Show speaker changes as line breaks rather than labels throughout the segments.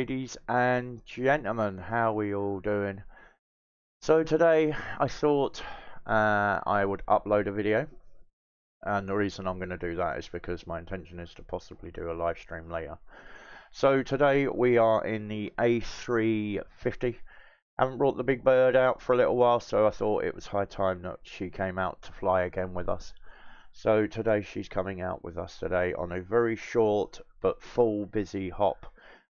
Ladies and gentlemen. How are we all doing? So today I thought uh, I would upload a video. And the reason I'm going to do that is because my intention is to possibly do a live stream later. So today we are in the A350. Haven't brought the big bird out for a little while, so I thought it was high time that she came out to fly again with us. So today she's coming out with us today on a very short but full busy hop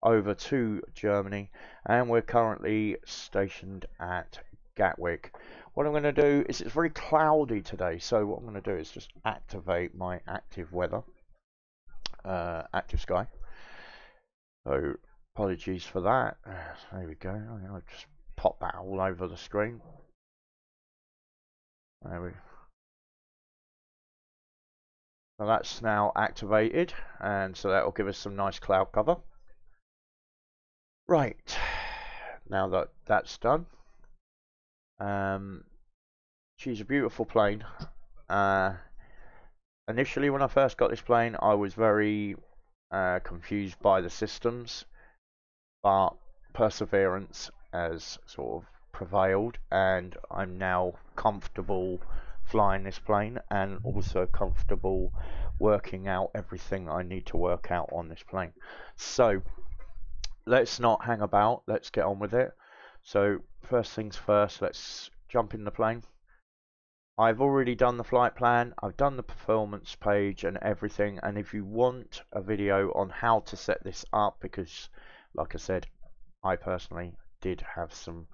over to Germany and we're currently stationed at Gatwick. What I'm going to do is it's very cloudy today so what I'm going to do is just activate my active weather, uh, active sky. So apologies for that. There we go. I'll just pop that all over the screen. There we so that's now activated and so that will give us some nice cloud cover. Right, now that that's done, um, she's a beautiful plane. Uh, initially when I first got this plane I was very uh, confused by the systems but perseverance has sort of prevailed and I'm now comfortable flying this plane and also comfortable working out everything I need to work out on this plane. So let's not hang about, let's get on with it. So first things first, let's jump in the plane. I've already done the flight plan, I've done the performance page and everything and if you want a video on how to set this up because like I said I personally did have some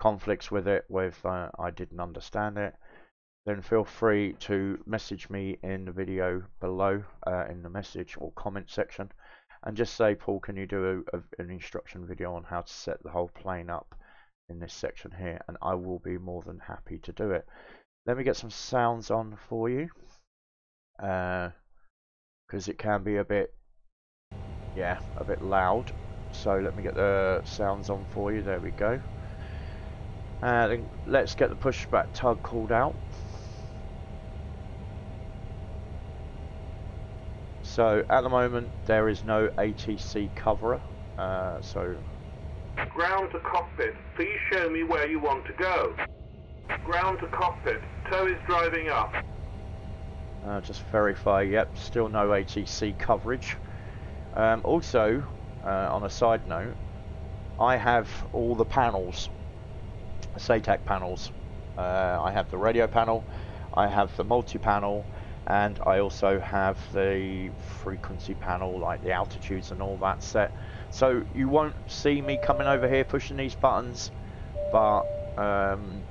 conflicts with it with uh, I didn't understand it then feel free to message me in the video below uh, in the message or comment section and just say Paul can you do a, a, an instruction video on how to set the whole plane up in this section here? And I will be more than happy to do it. Let me get some sounds on for you because uh, it can be a bit yeah a bit loud. So let me get the sounds on for you. There we go. Uh, let's get the pushback tug called out So at the moment there is no ATC coverer. Uh, so
ground to cockpit. Please show me where you want to go. Ground to cockpit. Tow is driving up.
Uh, just verify. Yep, still no ATC coverage. Um, also, uh, on a side note, I have all the panels, Saitek panels. Uh, I have the radio panel, I have the multi-panel, and I also have the frequency panel like the altitudes and all that set. So you won't see me coming over here pushing these buttons but um,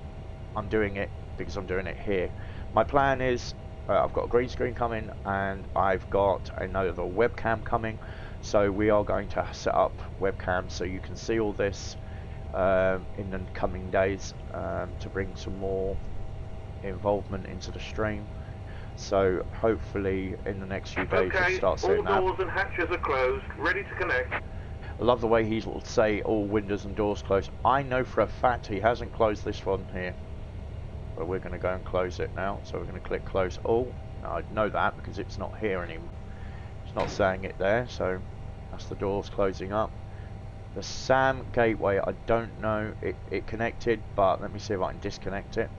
I'm doing it because I'm doing it here. My plan is uh, I've got a green screen coming and I've got another webcam coming. So we are going to set up webcams so you can see all this um, in the coming days um, to bring some more involvement into the stream so hopefully in the next few days
okay,
we'll start seeing
that. all doors and hatches are closed, ready to connect.
I love the way he will say all windows and doors closed. I know for a fact he hasn't closed this one here. But we're going to go and close it now. So we're going to click close all. Now, I know that because it's not here anymore. It's not saying it there. So that's the doors closing up. The SAM gateway, I don't know. It, it connected, but let me see if I can disconnect it.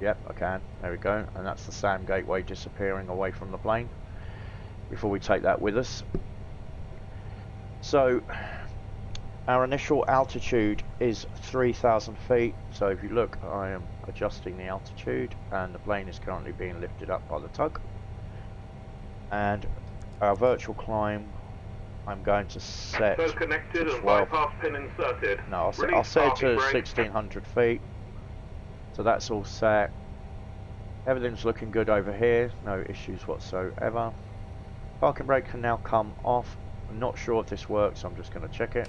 Yep, I can. There we go. And that's the SAM gateway disappearing away from the plane before we take that with us. So, our initial altitude is 3,000 feet. So if you look, I am adjusting the altitude and the plane is currently being lifted up by the tug. And our virtual climb, I'm going to set
so connected and bypass pin inserted.
No, I'll, set, I'll set it to 1,600 feet. So that's all set. Everything's looking good over here, no issues whatsoever. Parking brake can now come off. I'm not sure if this works, so I'm just going to check it.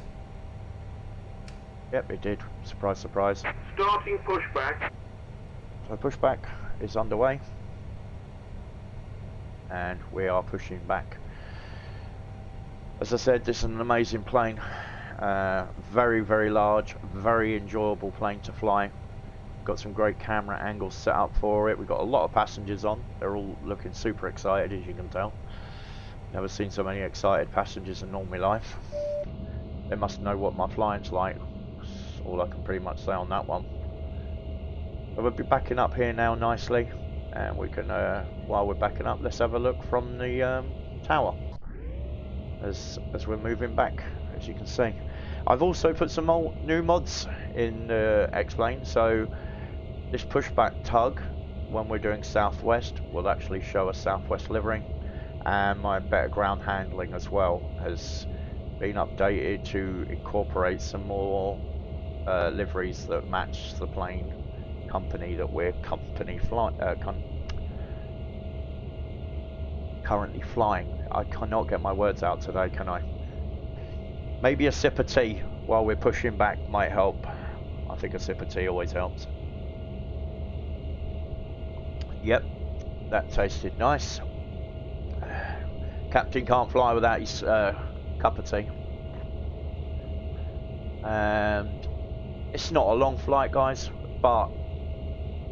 Yep, it did. Surprise, surprise.
Starting pushback.
So pushback is underway. And we are pushing back. As I said, this is an amazing plane. Uh, very, very large, very enjoyable plane to fly. Got some great camera angles set up for it. We've got a lot of passengers on. They're all looking super excited, as you can tell. Never seen so many excited passengers in all my life. They must know what my flying's like. That's all I can pretty much say on that one. But we'll be backing up here now nicely. And we can, uh, while we're backing up, let's have a look from the um, tower. As, as we're moving back, as you can see. I've also put some new mods in uh, X-Plane. So this pushback tug, when we're doing southwest, will actually show a southwest livery and my better ground handling as well has been updated to incorporate some more uh, liveries that match the plane company that we're company fly uh, currently flying. I cannot get my words out today, can I? Maybe a sip of tea while we're pushing back might help. I think a sip of tea always helps. Yep, that tasted nice. Captain can't fly without his uh, cup of tea. And it's not a long flight, guys, but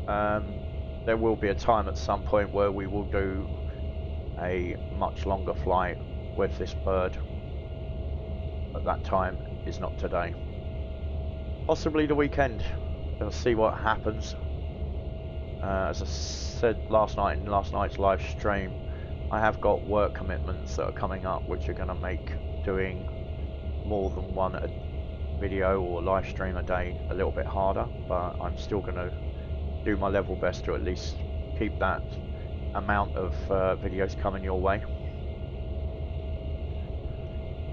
um, there will be a time at some point where we will do a much longer flight with this bird. But that time is not today. Possibly the weekend. We'll see what happens. Uh, as I said last night in last night's live stream, I have got work commitments that are coming up which are going to make doing more than one video or live stream a day a little bit harder but I'm still going to do my level best to at least keep that amount of uh, videos coming your way.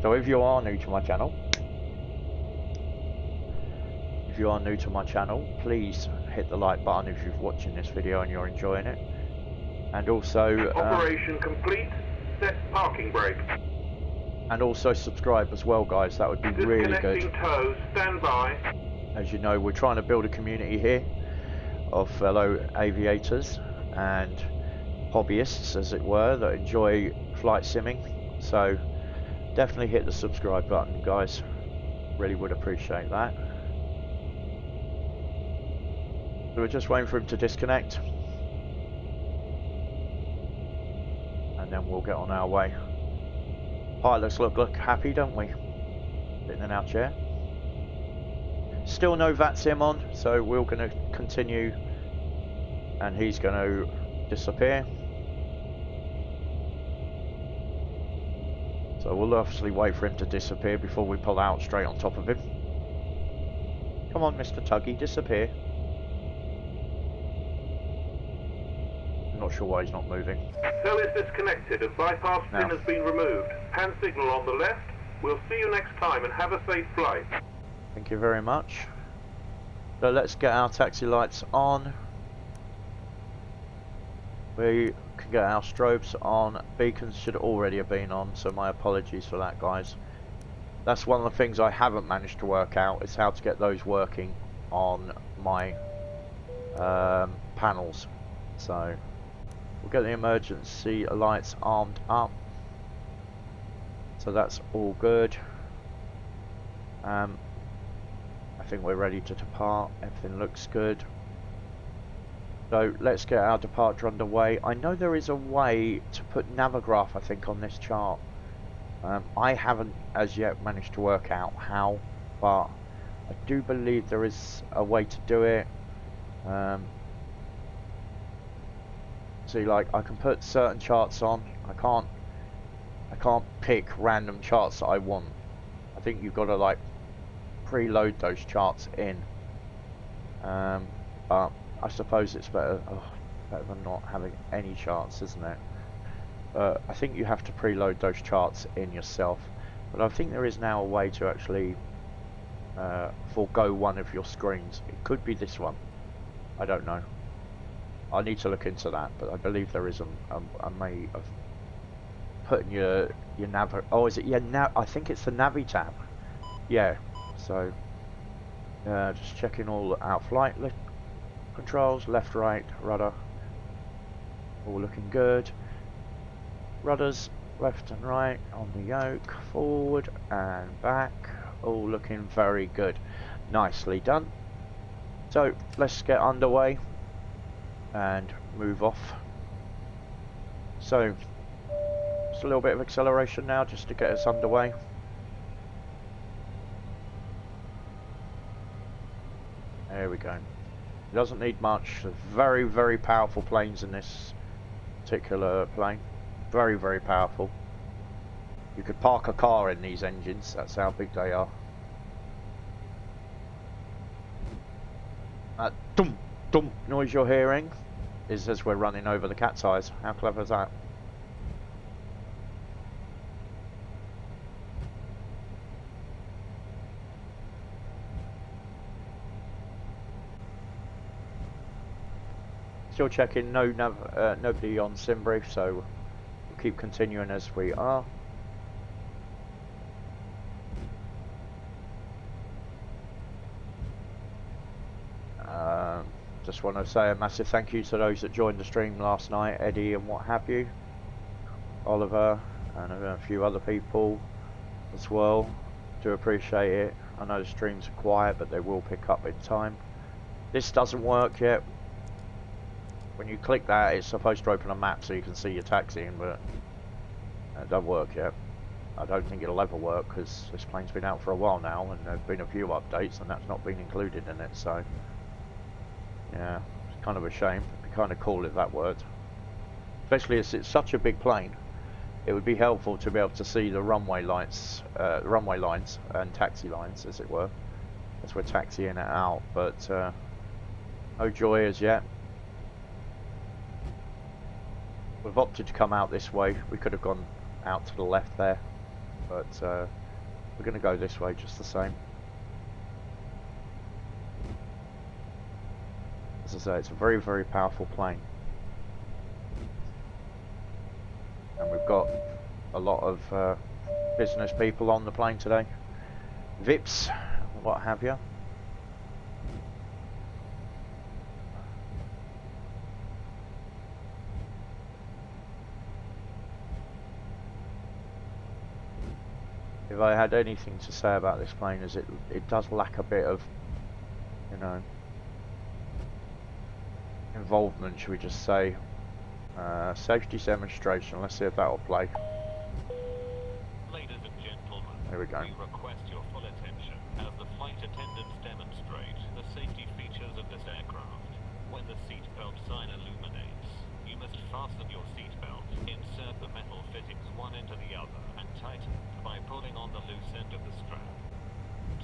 So if you are new to my channel, if you are new to my channel, please hit the like button if you're watching this video and you're enjoying it. And also
um, operation complete. Set parking brake.
and also subscribe as well guys. That would be really good.
Toes, stand by.
as you know we're trying to build a community here of fellow aviators and hobbyists as it were that enjoy flight simming. So definitely hit the subscribe button guys. Really would appreciate that so we're just waiting for him to disconnect And then we'll get on our way. Pilots look, look happy, don't we? Sitting in our chair. Still no VATSIM on, so we're going to continue and he's going to disappear. So we'll obviously wait for him to disappear before we pull out straight on top of him. Come on, Mr. Tuggy, disappear. Not sure why he's not moving.
Cell is disconnected and bypass pin has been removed. Hand signal on the left. We'll see you next time and have a safe flight.
Thank you very much. So let's get our taxi lights on. We can get our strobes on. Beacons should already have been on, so my apologies for that, guys. That's one of the things I haven't managed to work out, is how to get those working on my um, panels. So We'll get the emergency lights armed up. So that's all good. Um, I think we're ready to depart. Everything looks good. So let's get our departure underway. I know there is a way to put Navigraph, I think, on this chart. Um, I haven't as yet managed to work out how, but I do believe there is a way to do it. Um, See, like I can put certain charts on. I can't. I can't pick random charts that I want. I think you've got to like preload those charts in. Um, but I suppose it's better, oh, better than not having any charts, isn't it? I think you have to preload those charts in yourself. But I think there is now a way to actually uh, forego one of your screens. It could be this one. I don't know. I need to look into that, but I believe there is a, a, a way of putting your your nav. Oh, is it? Yeah, now I think it's the Navi tab. Yeah. So, uh, just checking all our flight controls, left, right, rudder, all looking good. Rudders, left and right on the yoke, forward and back, all looking very good. Nicely done. So, let's get underway and move off. So, Just a little bit of acceleration now, just to get us underway. There we go. It doesn't need much. Very, very powerful planes in this particular plane. Very, very powerful. You could park a car in these engines. That's how big they are. That dum dum noise you're hearing is as we're running over the cat's eyes. How clever is that? Still checking, no nav uh, nobody on SimBrief, so we'll keep continuing as we are. Um, just want to say a massive thank you to those that joined the stream last night, Eddie and what have you, Oliver and a few other people as well. Do appreciate it. I know the streams are quiet, but they will pick up in time. This doesn't work yet when you click that, it's supposed to open a map so you can see your taxiing, but it doesn't work yet. I don't think it'll ever work because this plane's been out for a while now and there have been a few updates and that's not been included in it, so yeah, it's kind of a shame. It'd be kind of cool if that worked. Especially as it's such a big plane, it would be helpful to be able to see the runway lights, uh, runway lines and taxi lines, as it were, as we're taxiing it out. But uh, no joy as yet. We've opted to come out this way. We could have gone out to the left there, but uh, we're going to go this way just the same. As I say, it's a very, very powerful plane. And we've got a lot of uh, business people on the plane today. VIPs, what have you. if I had anything to say about this plane is it it does lack a bit of you know involvement should we just say uh, safety demonstration let's see if that will play
Ladies and gentlemen,
there we go
we request your full attention as the flight attendants demonstrate the safety features of this aircraft. When the seatbelt sign illuminates, you must fasten your seatbelt, insert the metal fittings one into the other, and tighten by pulling on the loose end of the strap.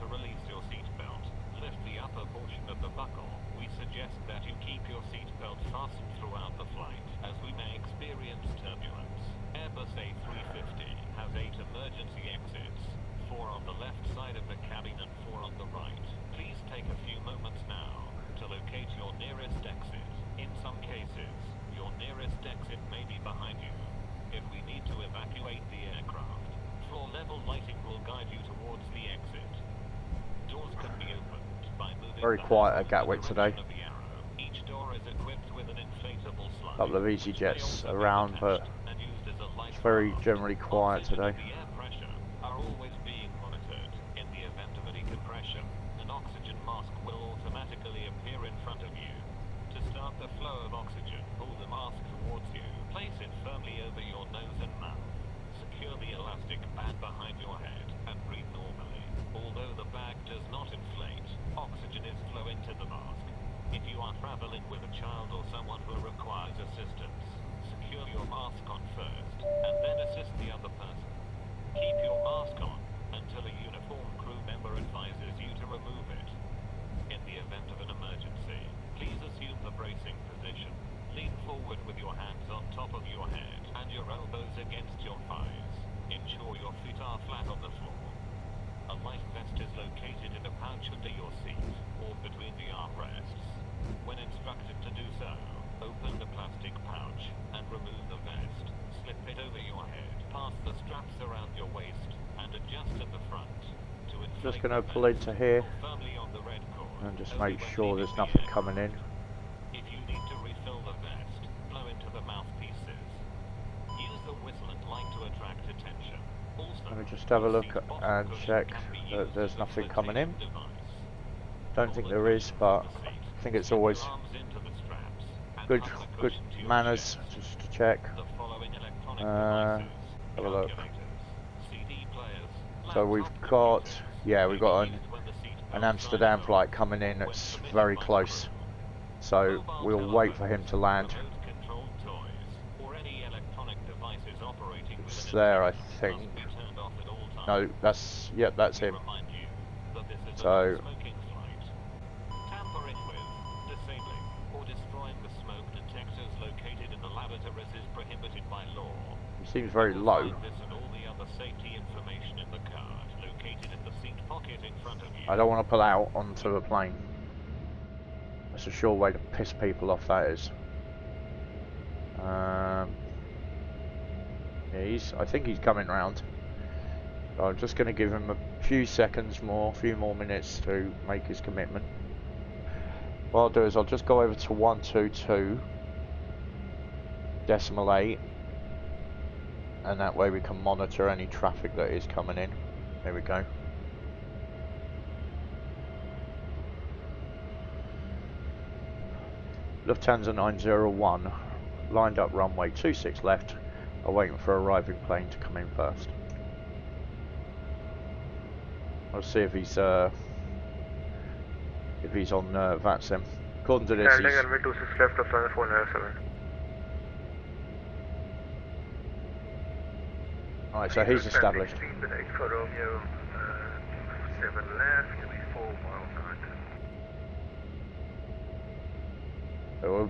To release your seatbelt, lift the upper portion of the buckle. We suggest that you keep your seatbelt fastened throughout the flight, as we may experience turbulence. Airbus A350 has eight emergency exits, four on the left side of the cabin and four on the right. Please take a few moments now to locate your nearest exit. In some cases, your nearest exit may be behind you. If we need to evacuate the aircraft, floor level lighting will guide you towards the exit. Doors can be opened
Very quiet at Gatwick today.
direction of the arrow. Each door is equipped with an inflatable slide.
couple of easyJets around but it's very generally quiet today
The air pressure are always being monitored. In the event of a decompression, an oxygen mask will automatically appear in front of you. To start the flow of oxygen, pull the mask towards you. Place it firmly over your nose and mouth. Secure the elastic band behind your head and breathe normally. Although the bag does not inflate, oxygen is flowing to the mask. If you are traveling with a child or someone who requires assistance, secure your mask on first, and then assist the other person. Keep your mask on until a uniformed crew member advises you to remove it. In the event of an emergency, please assume the bracing position. Lean forward with your hands on top of your head and your elbows against your thighs. Ensure your feet are flat on the floor. A life vest is located in a pouch under your seat or between the armrests. When instructed to do so, open the plastic pouch and remove the vest. Slip it over your head, pass the straps around your waist, and adjust at the front. To
just gonna
the
pull into here
pull firmly on the red cord,
and just make sure there's nothing coming in
If you need to refill the vest, blow into the mouthpieces. Use the whistle and light to attract attention. Also,
Let me just have a look and check that there's nothing coming in. don't think there is but I think it's always good good manners just to check
The following electronic
Uh, have a look.
calculators, CD players,
So we've got, yeah, we've got an, an Amsterdam flight coming in that's very close. So we'll wait for him to land. It's there, I think. No, that's, yep, that's him. So-
non-smoking flight. Tampering
I don't want to pull out onto a plane. That's a sure way to piss people off, that is. Um, yeah, he's, I think he's coming round. I'm just going to give him a few seconds more, a few more minutes to make his commitment. What I'll do is I'll just go over to 122 decimal 8 and that way we can monitor any traffic that is coming in. There we go. Lufthansa 901 lined up runway 26 left, are waiting for arriving plane to come in first. I'll see if he's uh, if he's on uh, VATSIM. According to this,
Landing
he's,
runway 26 left runway 407.
alright, so he's established.
For Romeo, uh, 7 left, to be 4 mile north.
So, the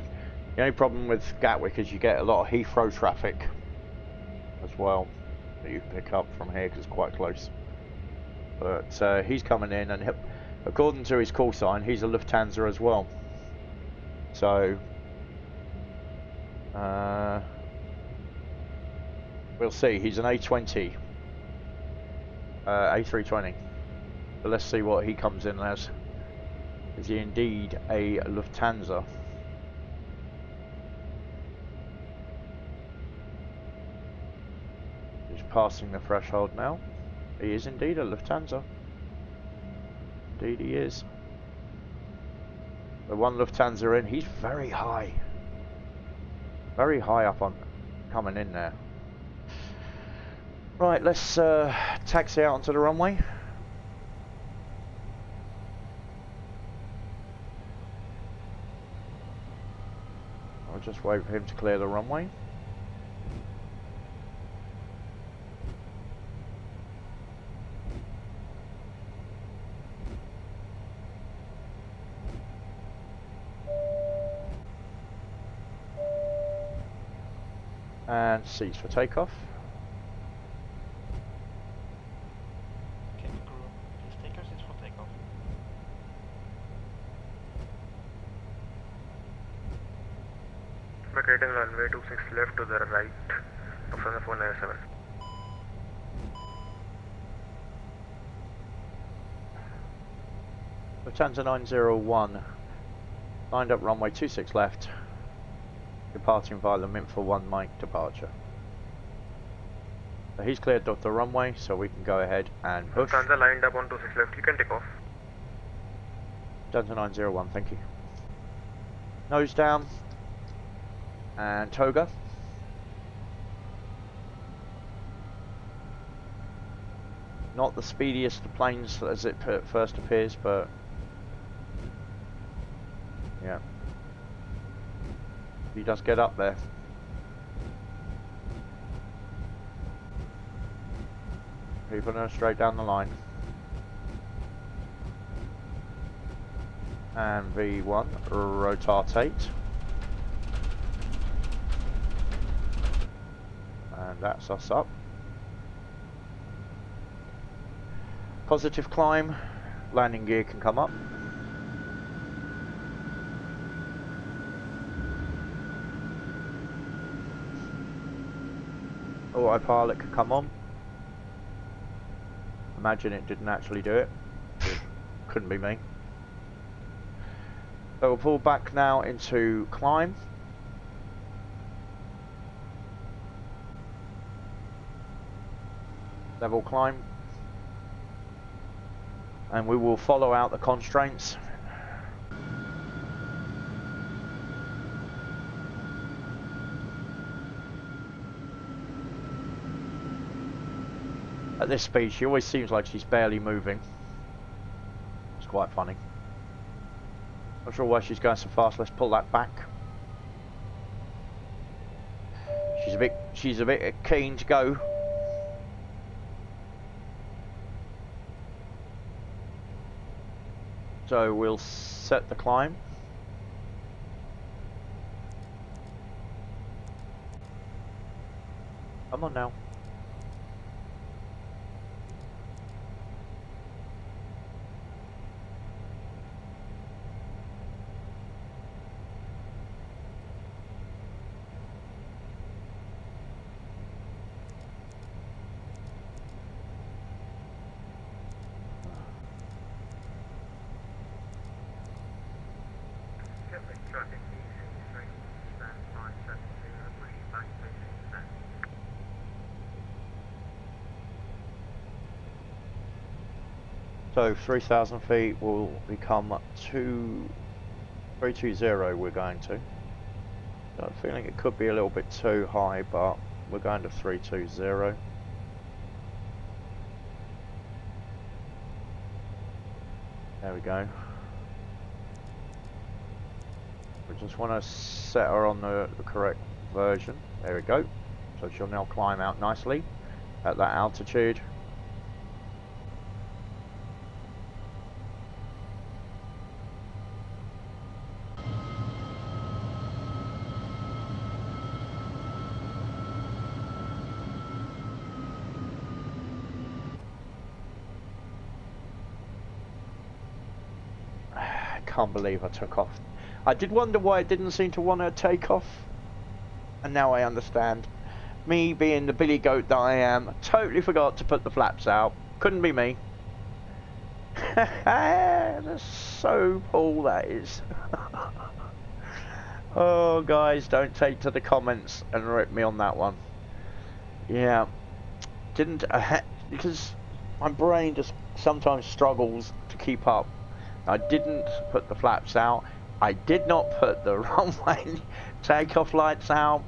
only problem with Gatwick is you get a lot of Heathrow traffic as well that you pick up from here because it's quite close. But uh, he's coming in, and according to his call sign, he's a Lufthansa as well. So uh, we'll see. He's an A20, uh, A320. But let's see what he comes in as. Is he indeed a Lufthansa? Passing the threshold now. He is indeed a Lufthansa. Indeed he is. The one Lufthansa in, he's very high. Very high up on coming in there. Right, let's uh, taxi out onto the runway. I'll just wait for him to clear the runway. And cease for takeoff.
Cabin crew, please take your seats for takeoff.
Vacating runway 26 left to the right of runway 497.
Lufthansa 901, lined up runway 26 left, departing via the Minfer 1 Mike departure. So he's cleared off the runway, so we can go ahead and push.
Lufthansa lined up on 26 left, you can take off.
Delta 901, thank you. Nose down. And TOGA. Not the speediest of planes as it first appears, but yeah. He does get up there. Keeping her straight down the line. and V1 rotate and that's us up positive climb landing gear can come up autopilot could come on imagine it didn't actually do it it couldn't be me so we'll pull back now into climb. Level climb. And we will follow out the constraints. At this speed, she always seems like she's barely moving. It's quite funny. Not sure why she's going so fast. Let's pull that back. She's a bit. She's a bit keen to go. So we'll set the climb. Come on now.
Kevin traffic EC three stand five seven zero, push back facing stand.
So 3,000 feet will become two, 320 we're going to. I'm feeling it could be a little bit too high, but we're going to 320. There we go. We just want to set her on the, the correct version. There we go. So she'll now climb out nicely at that altitude. I can't believe I took off. I did wonder why it didn't seem to want to take off. And now I understand. Me being the billy goat that I am, totally forgot to put the flaps out. Couldn't be me. That's so Paul that is. oh guys, don't take to the comments and rip me on that one. Yeah. Didn't uh, because my brain just sometimes struggles to keep up. I didn't put the flaps out. I did not put the runway takeoff lights out.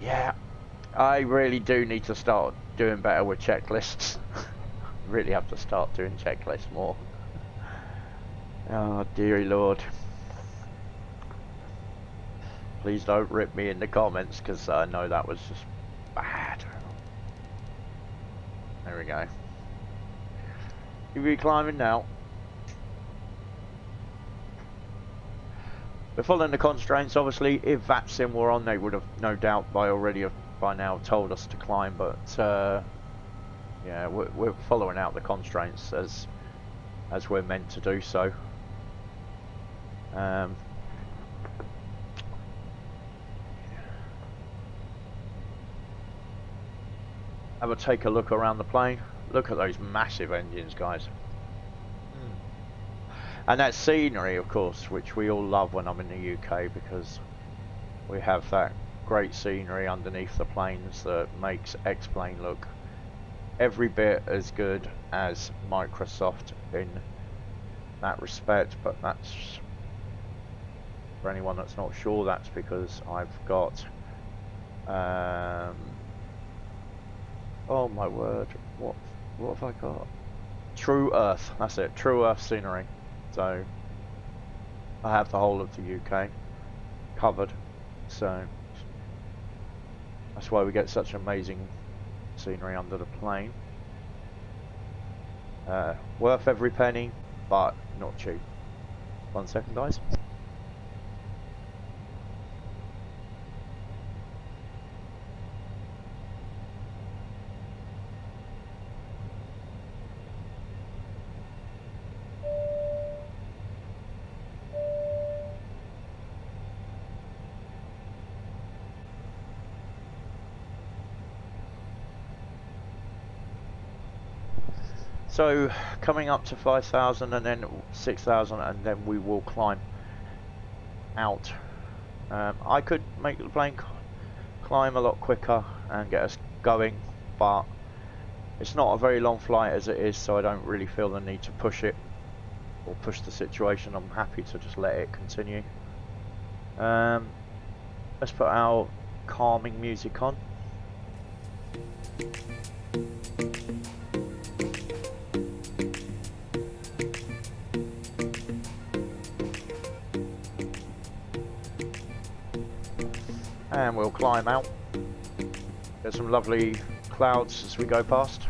Yeah, I really do need to start doing better with checklists. really have to start doing checklists more. Oh, dearie lord. Please don't rip me in the comments because I know that was just bad. There we go. You'll be climbing now. We're following the constraints, obviously. If VATSIM were on, they would have no doubt by already have by now told us to climb, but uh, yeah, we're, we're following out the constraints as as we're meant to do so. Um, have a take a look around the plane. Look at those massive engines, guys. And that scenery, of course, which we all love when I'm in the UK because we have that great scenery underneath the planes that makes X-Plane look every bit as good as Microsoft in that respect. But that's for anyone that's not sure. That's because I've got. Um, oh my word! What what have I got? True Earth. That's it. True Earth scenery. So I have the whole of the UK covered. So that's why we get such amazing scenery under the plane. Uh, worth every penny, but not cheap. One second, guys. So coming up to 5,000 and then 6,000 and then we will climb out. Um, I could make the plane climb a lot quicker and get us going but it's not a very long flight as it is so I don't really feel the need to push it or push the situation. I'm happy to just let it continue. Um, let's put our calming music on. Climb out. There's some lovely clouds as we go past.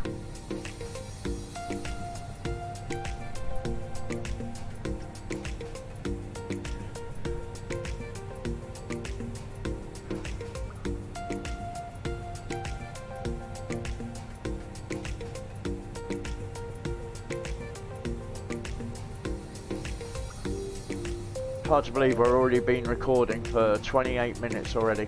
Hard to believe we're already been recording for 28 minutes already.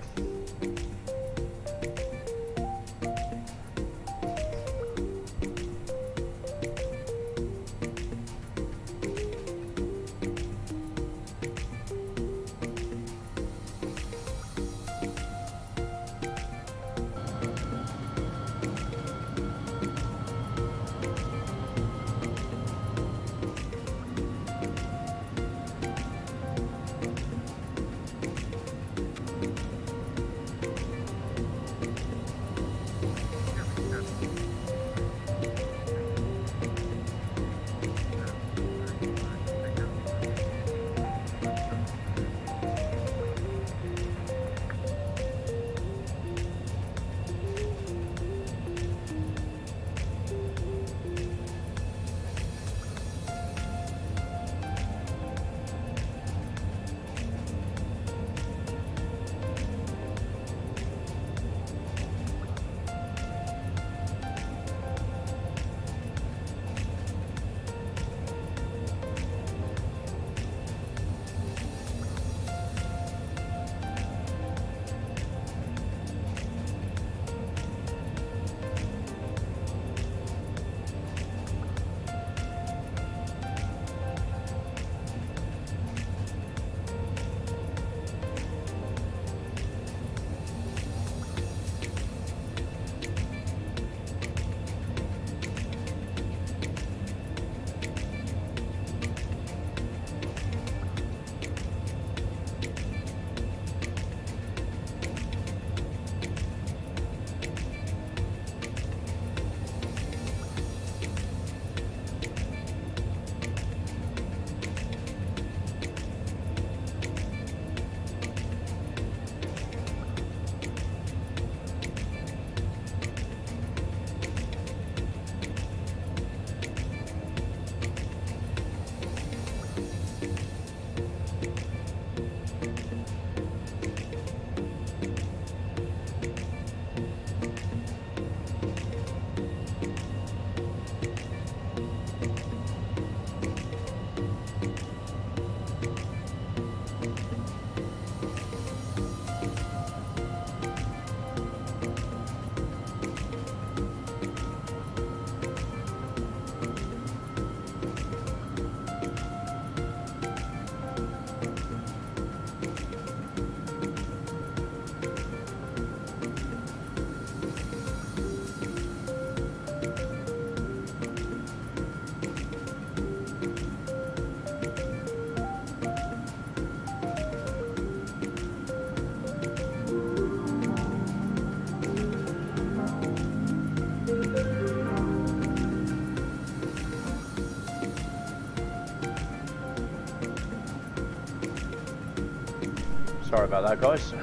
About that, guys.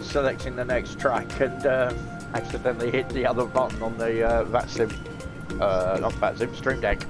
Selecting the next track and uh, accidentally hit the other button on the uh, VATSIM, uh, not VATSIM, Stream Deck.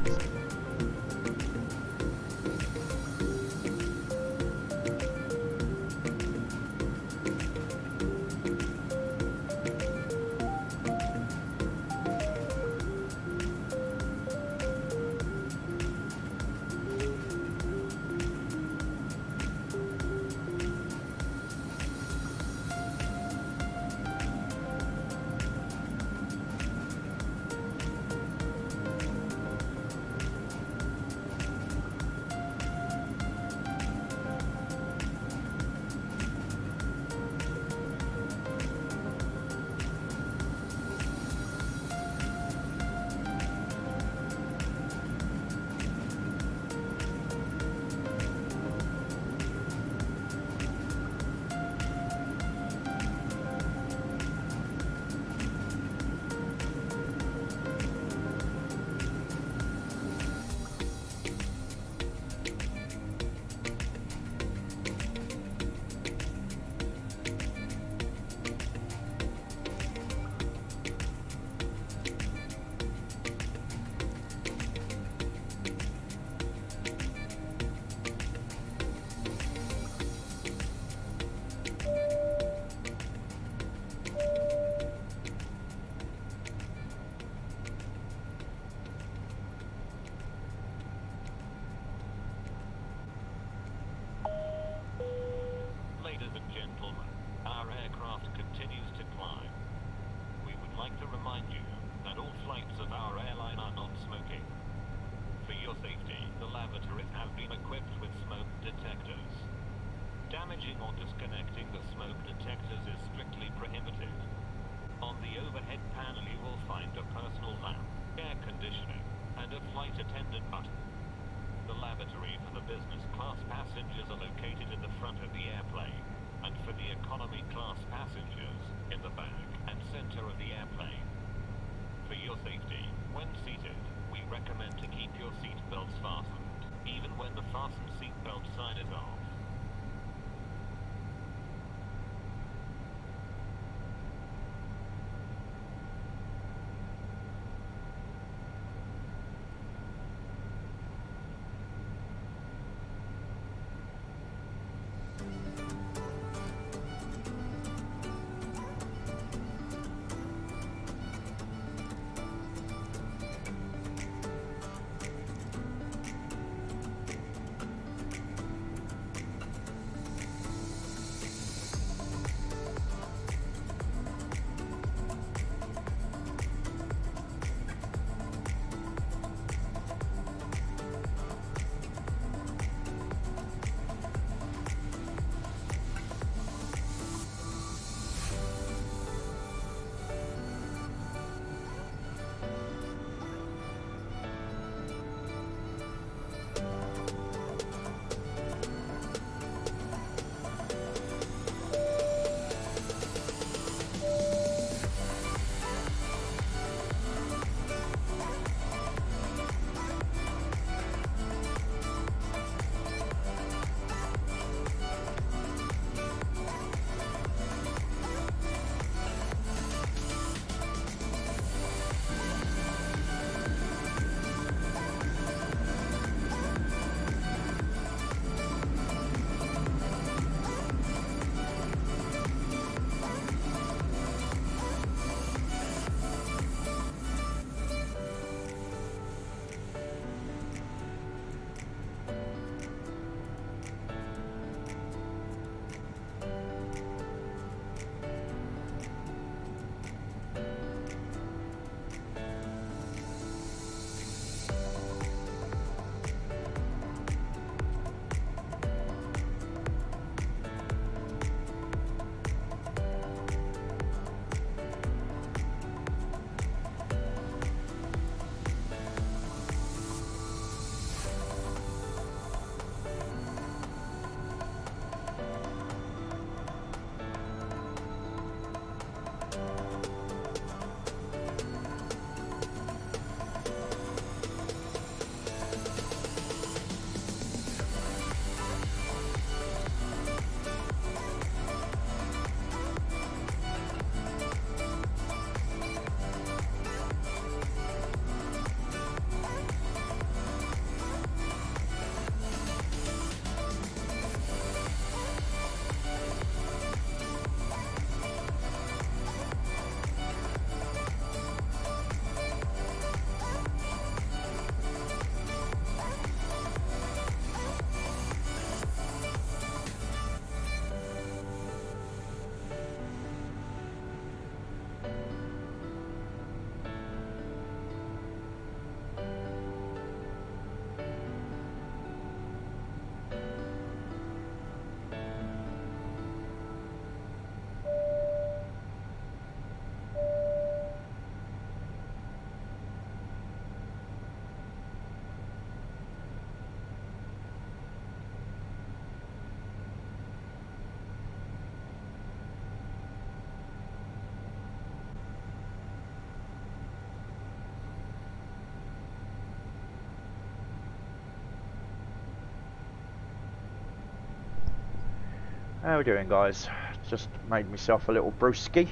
How we doing guys? Just made myself a little brewski.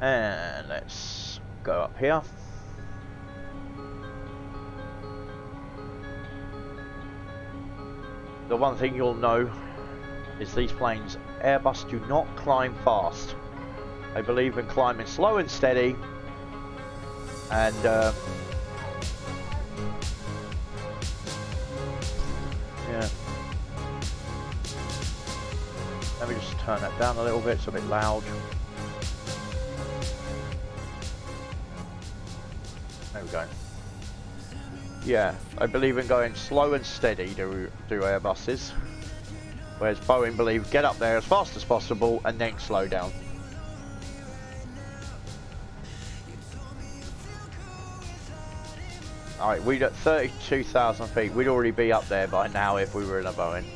And let's go up here. The one thing you'll know is these planes, Airbus do not climb fast. They believe in climbing slow and steady. And uh,
turn that down a little bit, it's a bit loud. There we go. Yeah, I believe in going slow and steady to do Airbuses. Whereas Boeing believe get up there as fast as possible and then slow down. Alright, we'd at 32,000 feet, we'd already be up there by now if we were in a Boeing.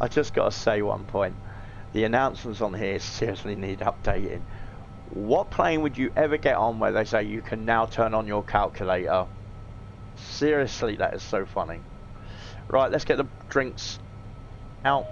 I just got to say one point. The announcements on here seriously need updating. What plane would you ever get on where they say you can now turn on your calculator? Seriously, that is so funny. Right, let's get the drinks out.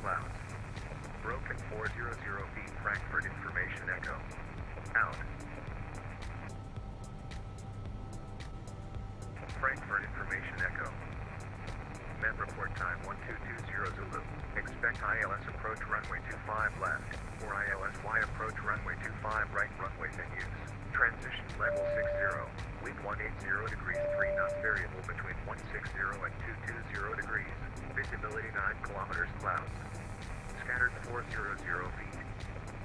Clouds. Broken 400 feet Frankfurt information echo. Out. Frankfurt information echo. Met report time 1220 Zulu. Expect ILS approach runway 25 left, or ILS Y approach runway 25 right runway in use. Transition level 60. Wind 180 degrees 3 knots variable between 160 and 220 degrees. Visibility 9 kilometers clouds. Scattered 400 feet.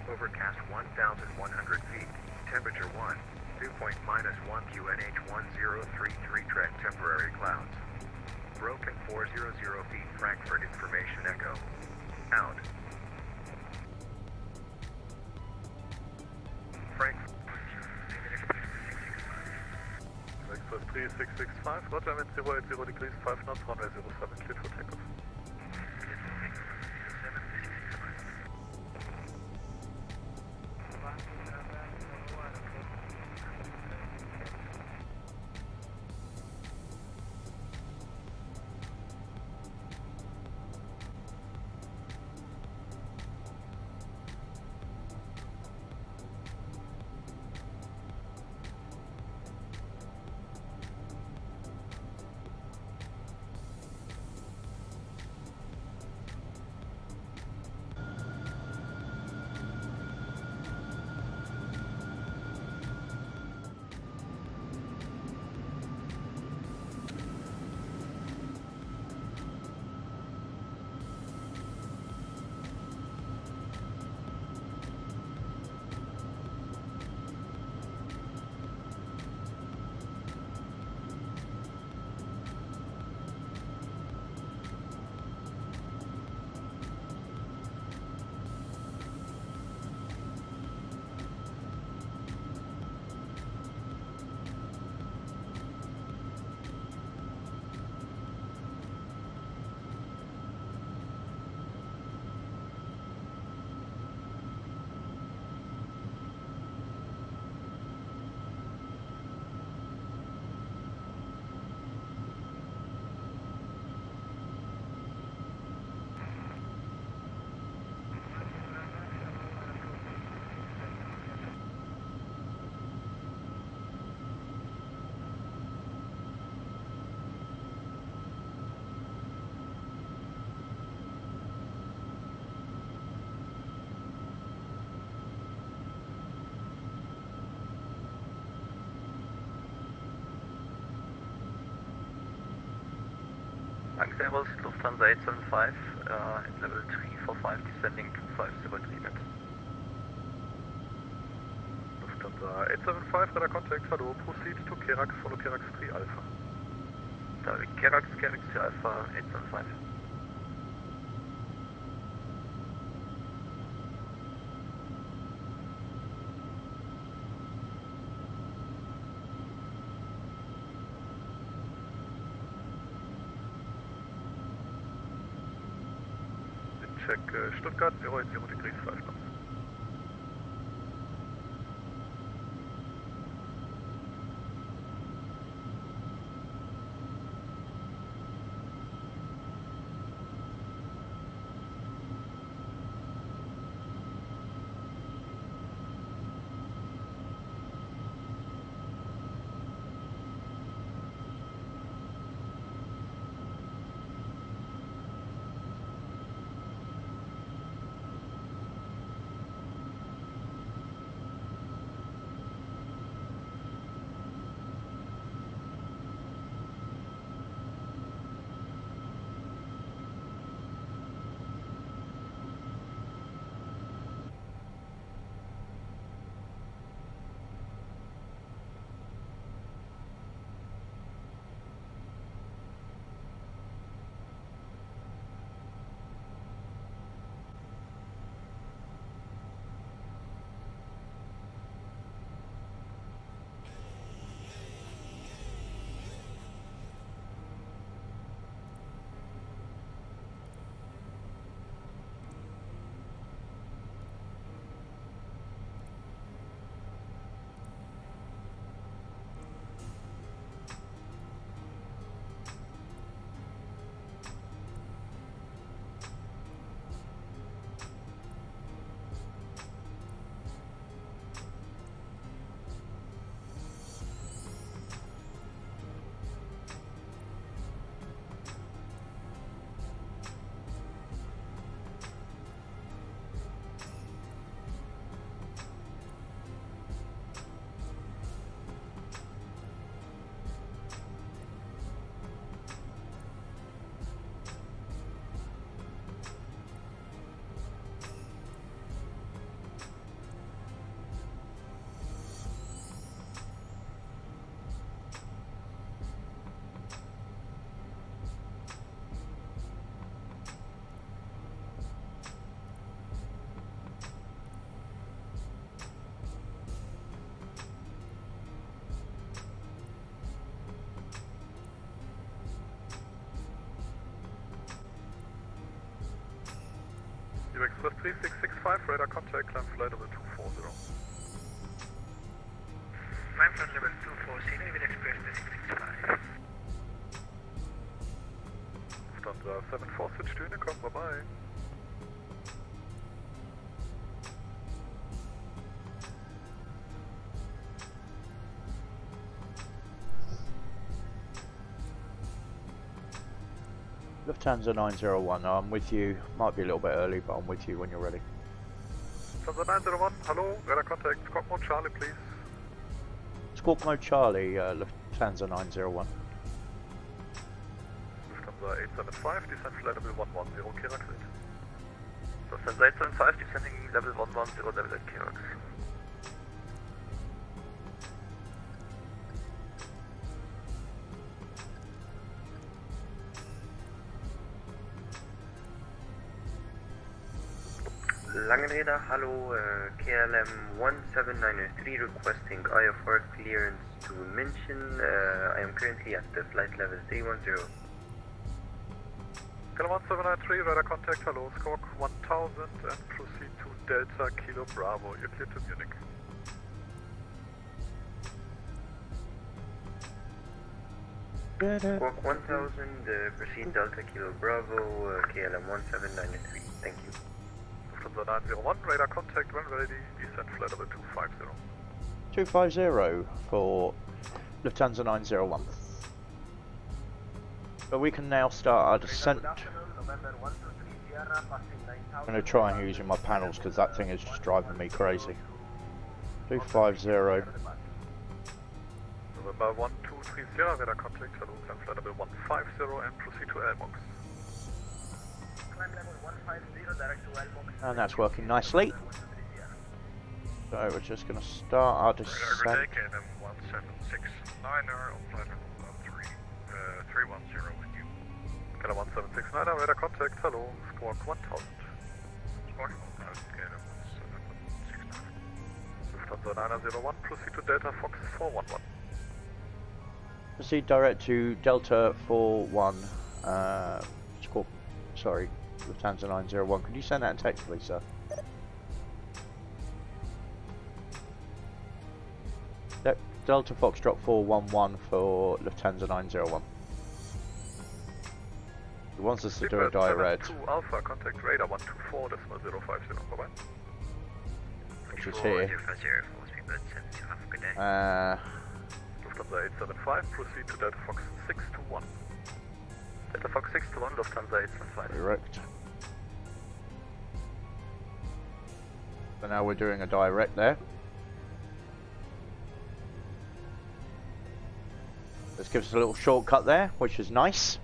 Overcast 1,100 feet. Temperature 1. Dew point minus 1 QNH 1033 tread temporary clouds. Broken 400 feet Frankfurt information echo. Out.
Roger, wind 080 degrees 5 knots, runway 07, cleared for takeoff.
Servus, Lufthansa 875, uh, at level 345, descending to 503 meters.
Lufthansa 875, radar contact, hello, proceed to Kerak, follow Kerak 3 Alpha.
Kerax, Kerax to Alpha 875.
Check uh, Stuttgart 080 degrees 5 knots. Express 3665, radar contact, climb flight level 240.
Climb flight level 240, David Express 3665.
Lufthansa 74, switch to Unicom, bye
Lufthansa 901, I'm with you. Might be a little bit early, but I'm with you when you're ready.
Lufthansa 901, hello, radar contact, squawk mode Charlie, please.
Squawk mode Charlie, uh, Lufthansa 901.
Lufthansa 875, descent flight level 110, Kerax 8.
Lufthansa 875, descending level 110, level at Kerax. Hallo, uh, KLM 1793 requesting IFR clearance to München. Uh, I am currently at the flight level 310.
Kilo 1793, radar contact, hello, squawk 1000 and proceed to Delta Kilo Bravo, you're clear to Munich.
Squawk 1000, uh, proceed Delta Kilo Bravo, uh, KLM 1793. Thank you.
Lufthansa 901, radar contact, when ready, descent flight level 250.
250 for Lufthansa 901. But we can now start our descent. I'm going to try and use my panels because that thing is just driving me crazy. 250.
November 1230, radar contact, hello, flight level 150 and proceed to Elmox.
And that's working nicely. So we're just going to start our descent.
KLM 1769 on flight level 3, uh, 310 with you. KLM 1769, radar contact, hello, squawk 1000. Squawk 1000, KLM 1769. Lufthansa 901, proceed to Delta Fox 411.
Proceed direct to Delta 41. Uh, squawk, sorry, Lufthansa 901. Could you send that in text, please, sir? De- Delta Foxtrot 411 for Lufthansa 901. He wants us to do a direct,
72 Alpha, contact radar 124, decimal 050, bye bye.
which is here. Uh,
Lufthansa 875, proceed to Delta Fox 621.
Delta Fox 6 to 1, Lufthansa 875.
direct. So now we're doing a direct there. This gives us a little shortcut there, which is nice.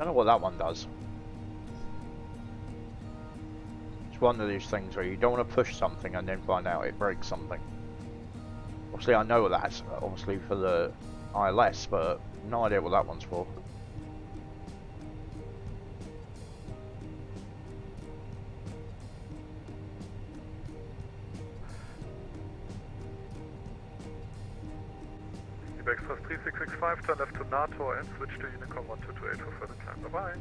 Don't know what that one does. It's one of these things where you don't want to push something and then find out it breaks something. Obviously, I know that's obviously for the ILS, but no idea what that one's for.
3665, turn left to NATO and switch to Unicom 1228 for further climb. Bye bye.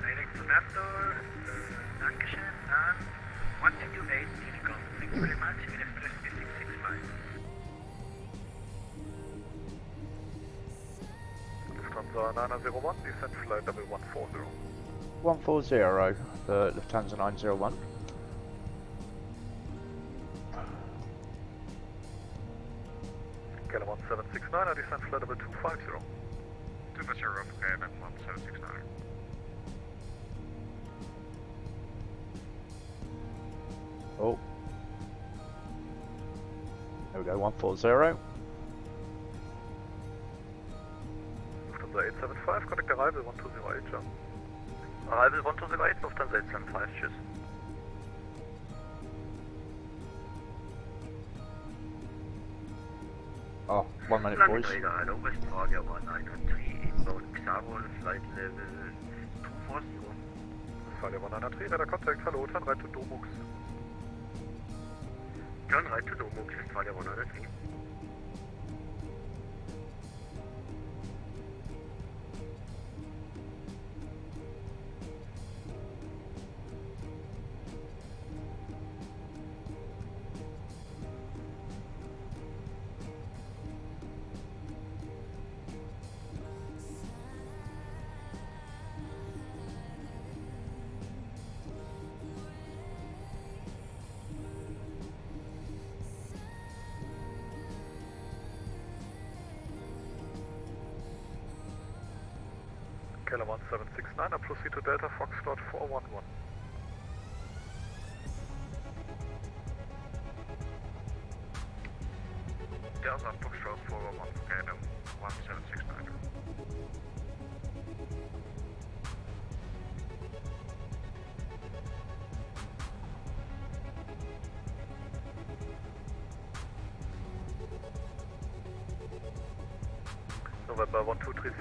Direct to NATO, uh, Dankeschön, and 1228 Unicom. Thank you very much, Evac Express 3665.
Lufthansa Lufthansa 901, descent flight level 140.
140 for Lufthansa 901.
1769, descent flight level 250.
250 for KLM 1769.
Oh. There we go, 140.
Lufthansa 875, contact arrival 1208, ja.
Arrival 1208, Lufthansa 875, tschüss.
One minute, boys.
hello, Westfalia 193, inbound Xavol, flight level 240.
Westfalia 193, radar contact, hello, turn right to Domux.
Turn right to Domux, Westfalia 193.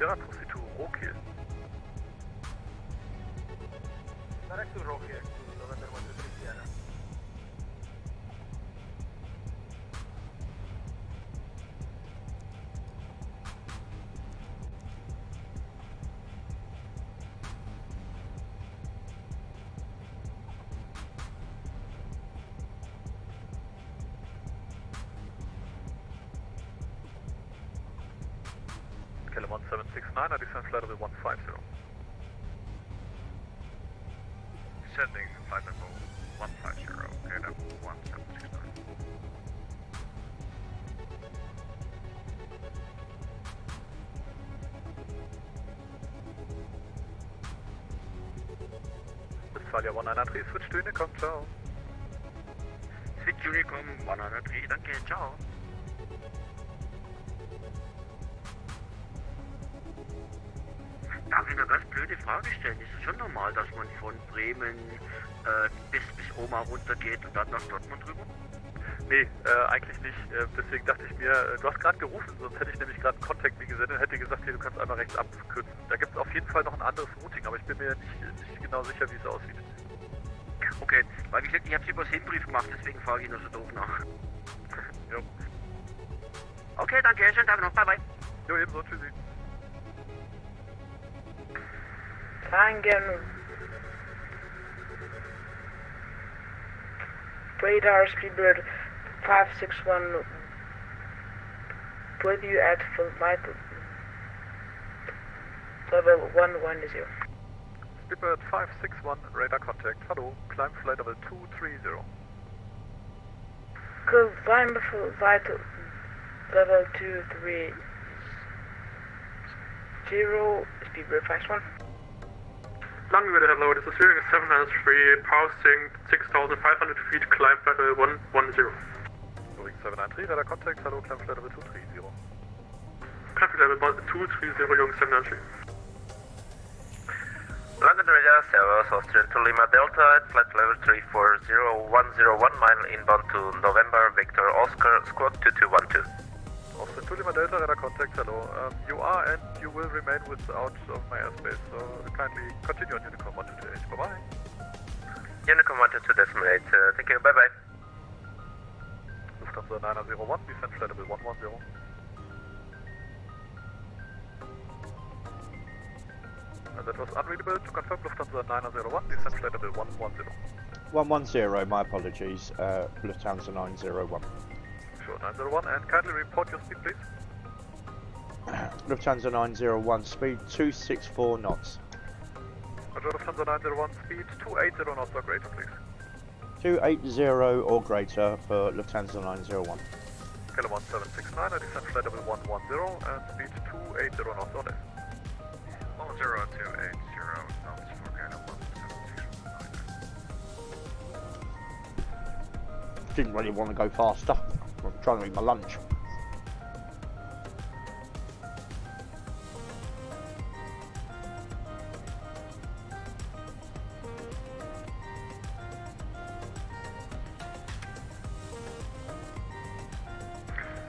1230, I proceed to KLM 1769, I descend level 150.
Descending flight level 150, KLM 1769.
Westfalia 193, switch to Unicom, ciao.
Switch Unicom 103, danke, ciao. Schon normal, dass man von Bremen äh, bis, bis Oma runtergeht und dann nach Dortmund rüber?
Nee, äh, eigentlich nicht. Äh, deswegen dachte ich mir, äh, du hast gerade gerufen, sonst hätte ich nämlich gerade einen Contact mir gesendet und hätte gesagt, hier, du kannst einmal rechts abkürzen. Da gibt es auf jeden Fall noch ein anderes Routing, aber ich bin mir nicht, nicht genau sicher, wie es aussieht.
Okay, weil wie gesagt, ich habe es über Hinbrief gemacht, deswegen frage ich nur so doof nach.
Jo,
Okay, danke, schönen Tag noch, bye bye.
jo ebenso, tschüssi.
Langen radar speedbird 561 with you at flight level 110.
Speedbird 561, radar contact, Hello, climb flight level 230.
Climb flight level 230 speedbird 561.
London River, hello, this is Hearing 793, passing 6,500 feet, climb level 110.
Boeing 793, radar contact, hello, climb flight level 230.
Traffic level 230, Young 793.
London Radar, Servos, Austrian to Lima Delta at flight level 340, 101 mile inbound to November, Victor Oscar, squawk 2212.
Austin to Lima Delta, radar contact, hello. Um, you are and you will remain without of my airspace, so kindly continue on Unicom 128. Bye-bye.
Unicom 122 decimal 8, uh, thank you, bye-bye.
Lufthansa 901, descent flight 110. And that was unreadable. To confirm, Lufthansa 901, descent flight 110.
110, my apologies. Uh, Lufthansa 901.
Sure, 901, and kindly report your speed, please.
Lufthansa 901, speed 264 knots.
Roger, Lufthansa 901, speed 280 knots or greater, please.
280 or greater for Lufthansa 901.
Kilo 1769, I descend flight level 110 and speed 280 knots or less.
10280 knots for Kilo 1769.
Didn't really want to go faster. Trying to eat my lunch.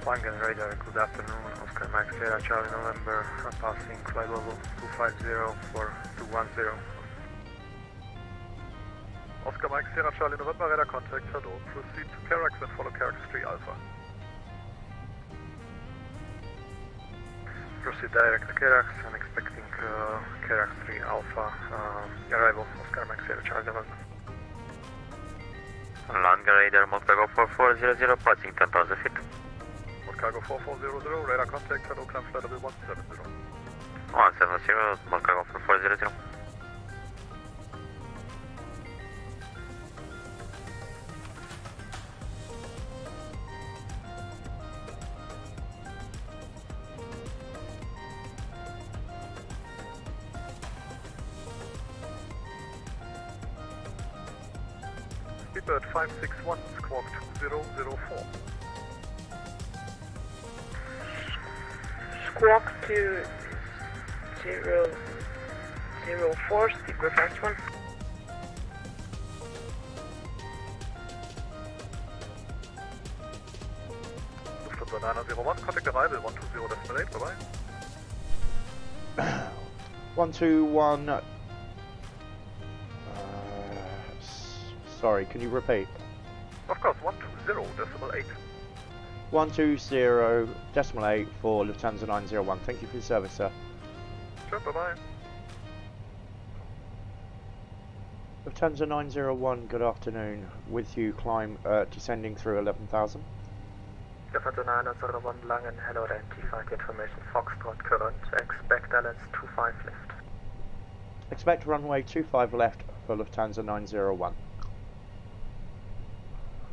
Langen radar, good afternoon. Oscar Mike Sierra Charlie November, passing flight level 250 for 210.
Oscar Mike Sierra Charlie November, radar contact, hello. Proceed to Kerax and follow Kerax 3 Alpha.
Proceed direct to and expecting uh, Kerax 3 Alpha uh, arrival. Oscar Mike Sierra Charlie November.
Langen Radar Montago 4400, passing 10,000 feet.
Moncargo 4400, radar contact, hello, climb flight level 170.
170, Montago 4400.
121. Uh, s- sorry, can you repeat?
Of course, 120 decimal 8.
120 decimal 8 for Lufthansa 901. Thank you for your service, sir.
Sure, bye bye.
Lufthansa 901, good afternoon. With you, climb, uh, descending through 11,000.
Lufthansa 901 Langen, hello, identified information, Foxtrot current, expect LS 25 left.
Expect runway 25 left for Lufthansa 901.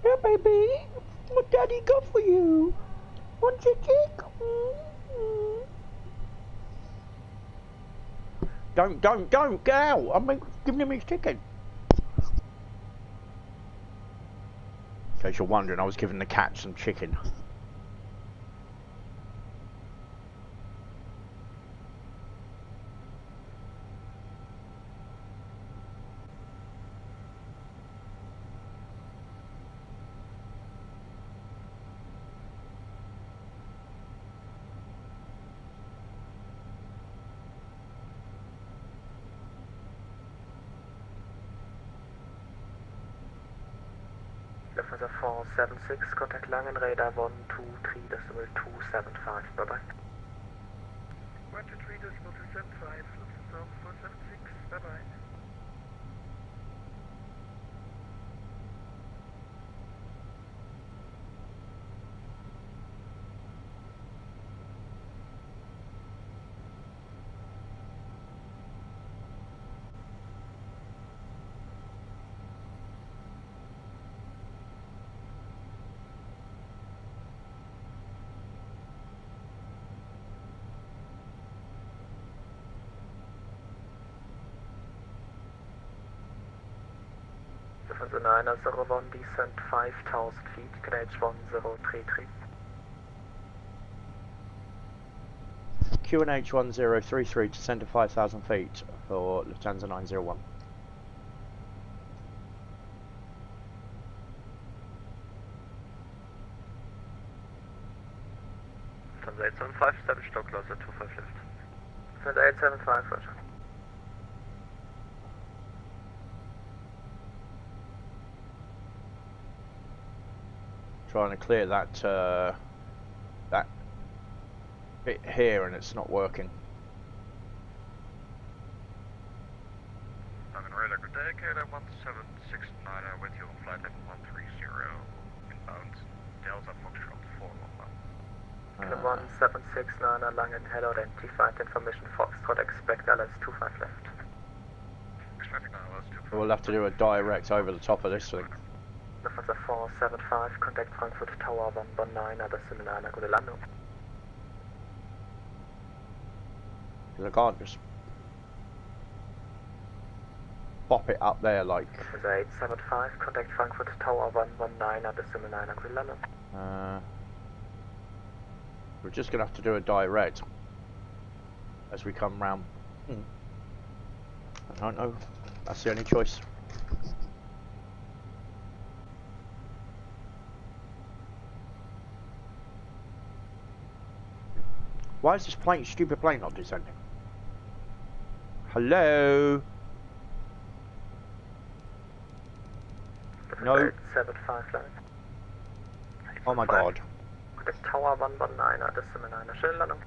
Yeah, baby. What daddy got for you? Want your cake? Mm-hmm. Don't, don't, don't, get out. I'm giving him his ticket. In case you're wondering, I was giving the cat some chicken.
Lufthansa 476, contact Langen, radar 123 decimal 275, bye bye.
123 decimal 275, Lufthansa 476, bye bye.
Lufthansa 901, descent 5000 feet, QNH 1033.
QNH 1033 descend to 5,000 feet for Lufthansa 901.
Lufthansa 875, establish stock loss at 25 left.
Lufthansa 875, roger.
Trying to clear that uh, that bit here and it's not working.
Langen radar, good day, KLM 1769 uh, with you on flight level 130, inbound, Delta Foxtrot 411.
Kilo 1769 Langen, hello, identified information Foxtrot, expect LS 25 left.
Expecting ILS 25.
We'll have to do a direct over the top of this thing.
Lufthansa 475, contact Frankfurt Tower 119, address Seminana, gute Landung.
Because I can't just bop it up there like.
Lufthansa 875, contact Frankfurt Tower 119, address Seminana, gute Landung.
Uh, we're just gonna have to do a direct as we come round. Hmm. I don't know. That's the only choice. Why is this plane, stupid plane, not descending? Hello. No.
Lufthansa 875 Langen.
Oh my god.
Tower 119, uh, address Seminana, schöne Landung.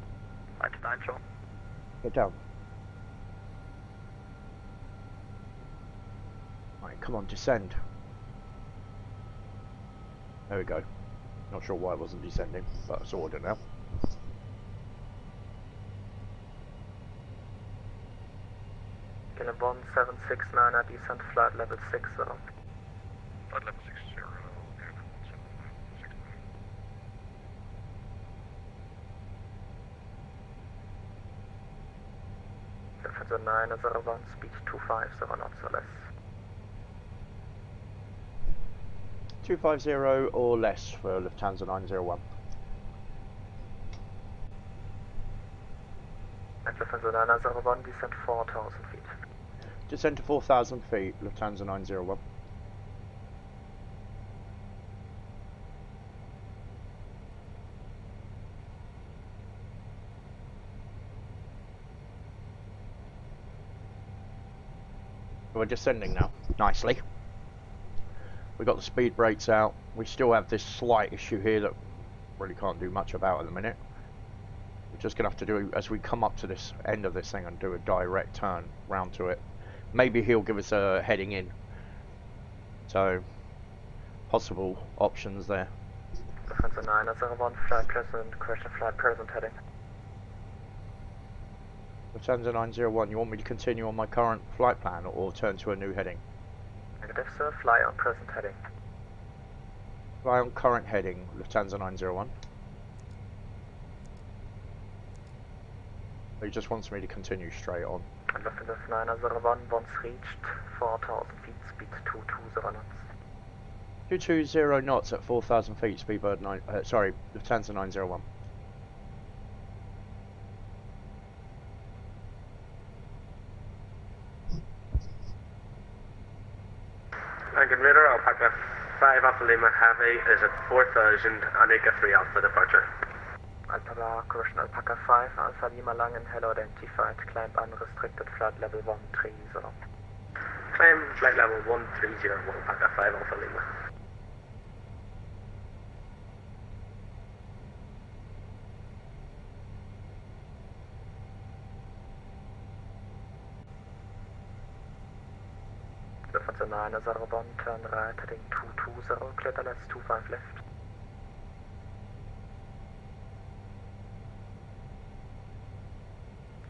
119 schon.
Get down. Right, come on, descend. There we go. Not sure why it wasn't descending, but it's order now.
Kennebon 769 at descent flight level 6 0.
Flight level 60, and 1769.
Lufthansa 901, speed 250 knots or less.
250 or less for Lufthansa 901.
At Lufthansa 901, descent 4000 feet.
Descend to 4,000 feet, Lufthansa 901. We're descending now, nicely. We got the speed brakes out. We still have this slight issue here that really can't do much about at the minute. We're just gonna have to do as we come up to this end of this thing and do a direct turn round to it. Maybe he'll give us a heading in. So possible options there.
Lufthansa 901, flight present, question flight present heading.
Lufthansa 901, you want me to continue on my current flight plan or turn to a new heading?
Negative sir, fly on present heading.
Fly on current heading, Lufthansa 901. He just wants me to continue straight on.
Lufthansa 901, once reached 4000 feet, speed 220 knots.
220 knots at 4,000 feet, Speedbird 9, uh, sorry, Lufthansa 901.
Langen Radar, Alpaca 5 Alpha Lima Heavy is at 4000, Aneki 3 Alpha departure.
Alpha correction Alpaca 5, Alpha Lima Langen, hello identified, climb unrestricted flight level 130.
Climb flight level 130, Alpaca 5 Alpha Lima.
Lufthansa 901, turn right heading 220, clear the left 25 left.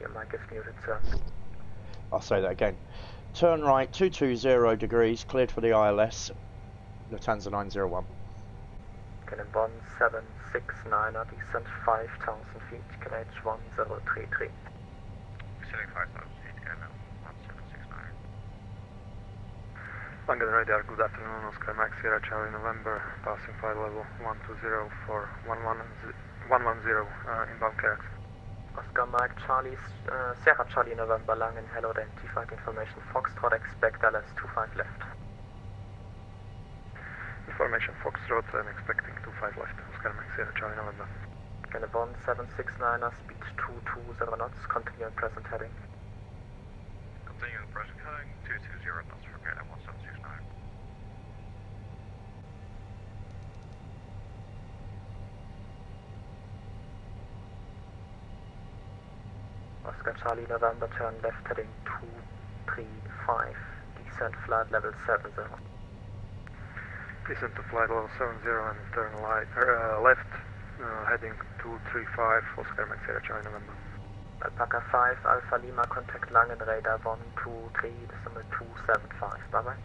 Your mic is muted, sir.
I'll say that again. Turn right, 220 degrees, cleared for the ILS, Lufthansa 901.
Cannonbon 769, descent 5000 feet, QNH 1033.
Descending 5,000 feet, KLM 1769.
Langen radar, good afternoon, Oscar Max Sierra Charlie November, passing flight level 120 for 110, 110 uh, inbound KX.
Oscar Mike Charlie, uh, Sierra Charlie November Langen, hello identified information Foxtrot, expect LS 25 left.
Information Foxtrot and expecting 25 left, Oscar Max Sierra Charlie November.
Cannonbon 769, speed 220 knots, continue in present heading.
Continue Continuing present heading, 220 knots for KLM 1769.
Oscar Charlie November, turn left heading 235, descent flight level 70.
Descend to flight level 70 and turn light, uh, left
Uh, heading 235, Oscar Mike Sierra Charlie November.
Alpaca 5, Alpha Lima, contact Langen Radar 123, decimal 275. Bye bye.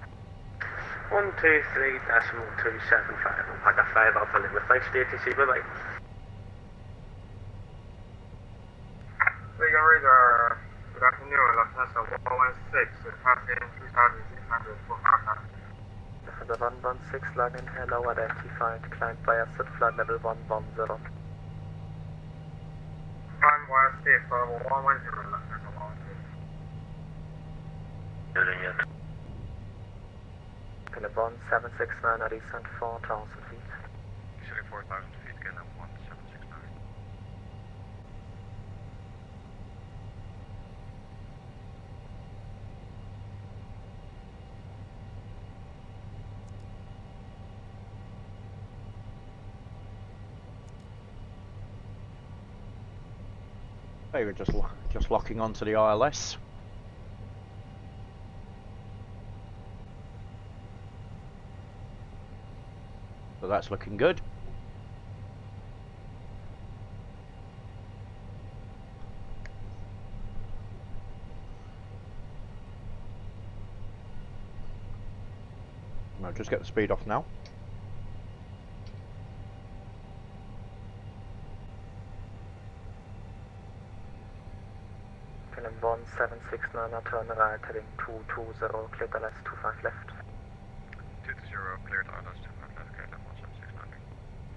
123 decimal 275. Alpaca 5, Alpha Lima 5, stay ATC, bye bye.
Vega Radar, good afternoon, Lufthansa 116, passing 2600 for Alpha.
Lufthansa 116, Langen hello, identified, climb via set flight level 110.
Climb via state level 110, Lufthansa 116.
Building yet.
Caliban 769, a descent 4000 feet.
Chile 4000 feet, KLM 1769.
They were just lo- just locking onto the ILS. So that's looking good. I'll just get the speed off now.
Caliban 769, a turn right, heading 220, clear the last 25 left.
220, cleared ILS 25 left, KLM 1769.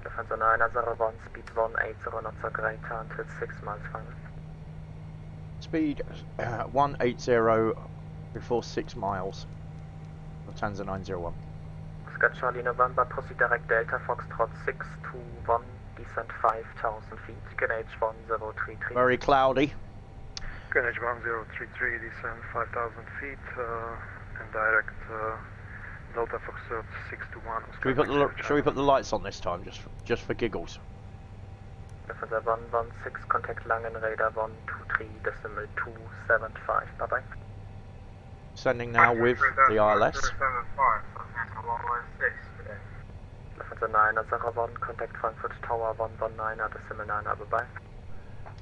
Lufthansa 901, speed 180, knots are greater until 6 miles final.
Speed uh, 180 before 6 miles. Lufthansa 901.
Oscar Charlie November, proceed direct Delta Foxtrot 621, descent 5000 feet, Greenwich 1033.
Very cloudy.
Greenwich 1033, descend 5000 feet, uh, and direct uh, Delta Foxtrot 621.
Should we put the should we put the lights on this time just for, just for giggles?
Lufthansa 116, contact Langen Radar 123, decimal 275. Bye bye.
Sending now with the ILS.
275, Lufthansa 116 today.
Lufthansa 901, contact Frankfurt Tower 119, decimal 9, bye bye.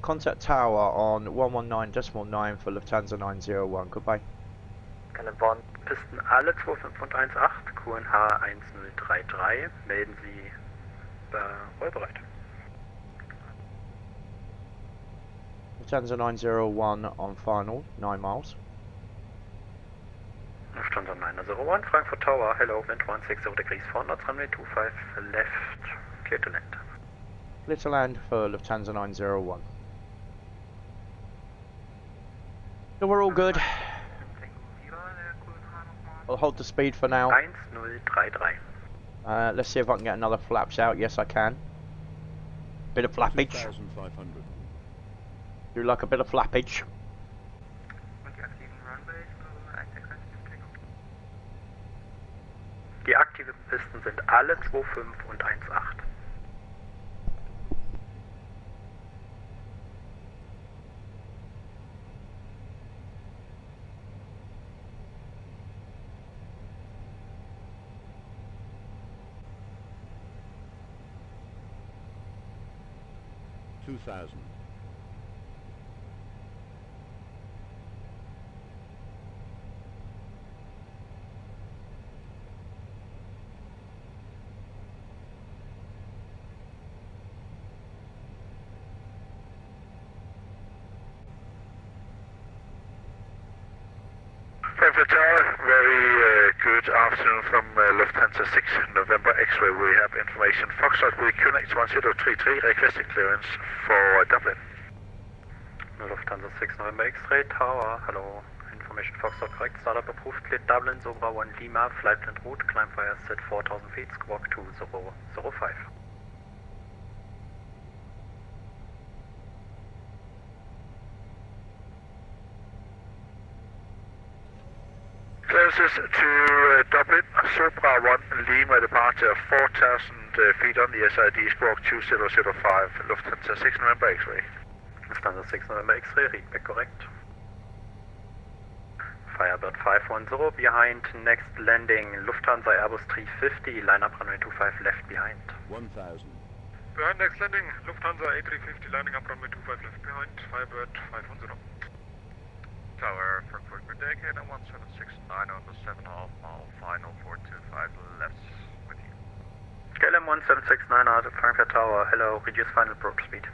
Contact tower on 119.9 for Lufthansa 901. Goodbye.
Caliban
Pisten alle 2518, QNH 1033, melden Sie äh, rollbereit.
Lufthansa 901 on final, 9 miles.
Lufthansa 901, Frankfurt Tower, hello, wind 160 degrees 400, runway 25 left, clear to land.
Clear to land for Lufthansa 901. So we're all good. I'll hold the speed for now. Uh, let's see if I can get another flaps out. Yes, I can. Bit of flappage.
2,500.
Do like a bit of flappage.
Die aktiven Pisten sind alle 2,5 und 1,8.
Two thousand.
Frankfurt Tower, very uh, good afternoon from uh, Lufthansa 6 November X-ray. We have information. Foxtrot with QNX 1033 requesting clearance for Dublin.
Lufthansa 6 November X-Ray Tower, hello. Information Foxtrot correct, startup approved, cleared Dublin, Zobra 1 Lima, flight plan route, climb via set 4000 feet, squawk 2005.
Clearances to uh, Dublin, Sopra 1 Lima departure 4,000 uh, feet on the SID squawk 2005, Lufthansa 6 November X-ray.
Lufthansa 6 November X-Ray, readback correct. Firebird 510 behind, next landing Lufthansa Airbus 350, line up runway 25 left behind.
One thousand.
Behind next landing, Lufthansa A350 landing up runway 25 left behind, Firebird 510.
Tower, Frankfurt, day, KLM 1769 on the 7.5 mile, final 425 left with you.
KLM 1769 out of Frankfurt Tower, hello, reduce final approach speed.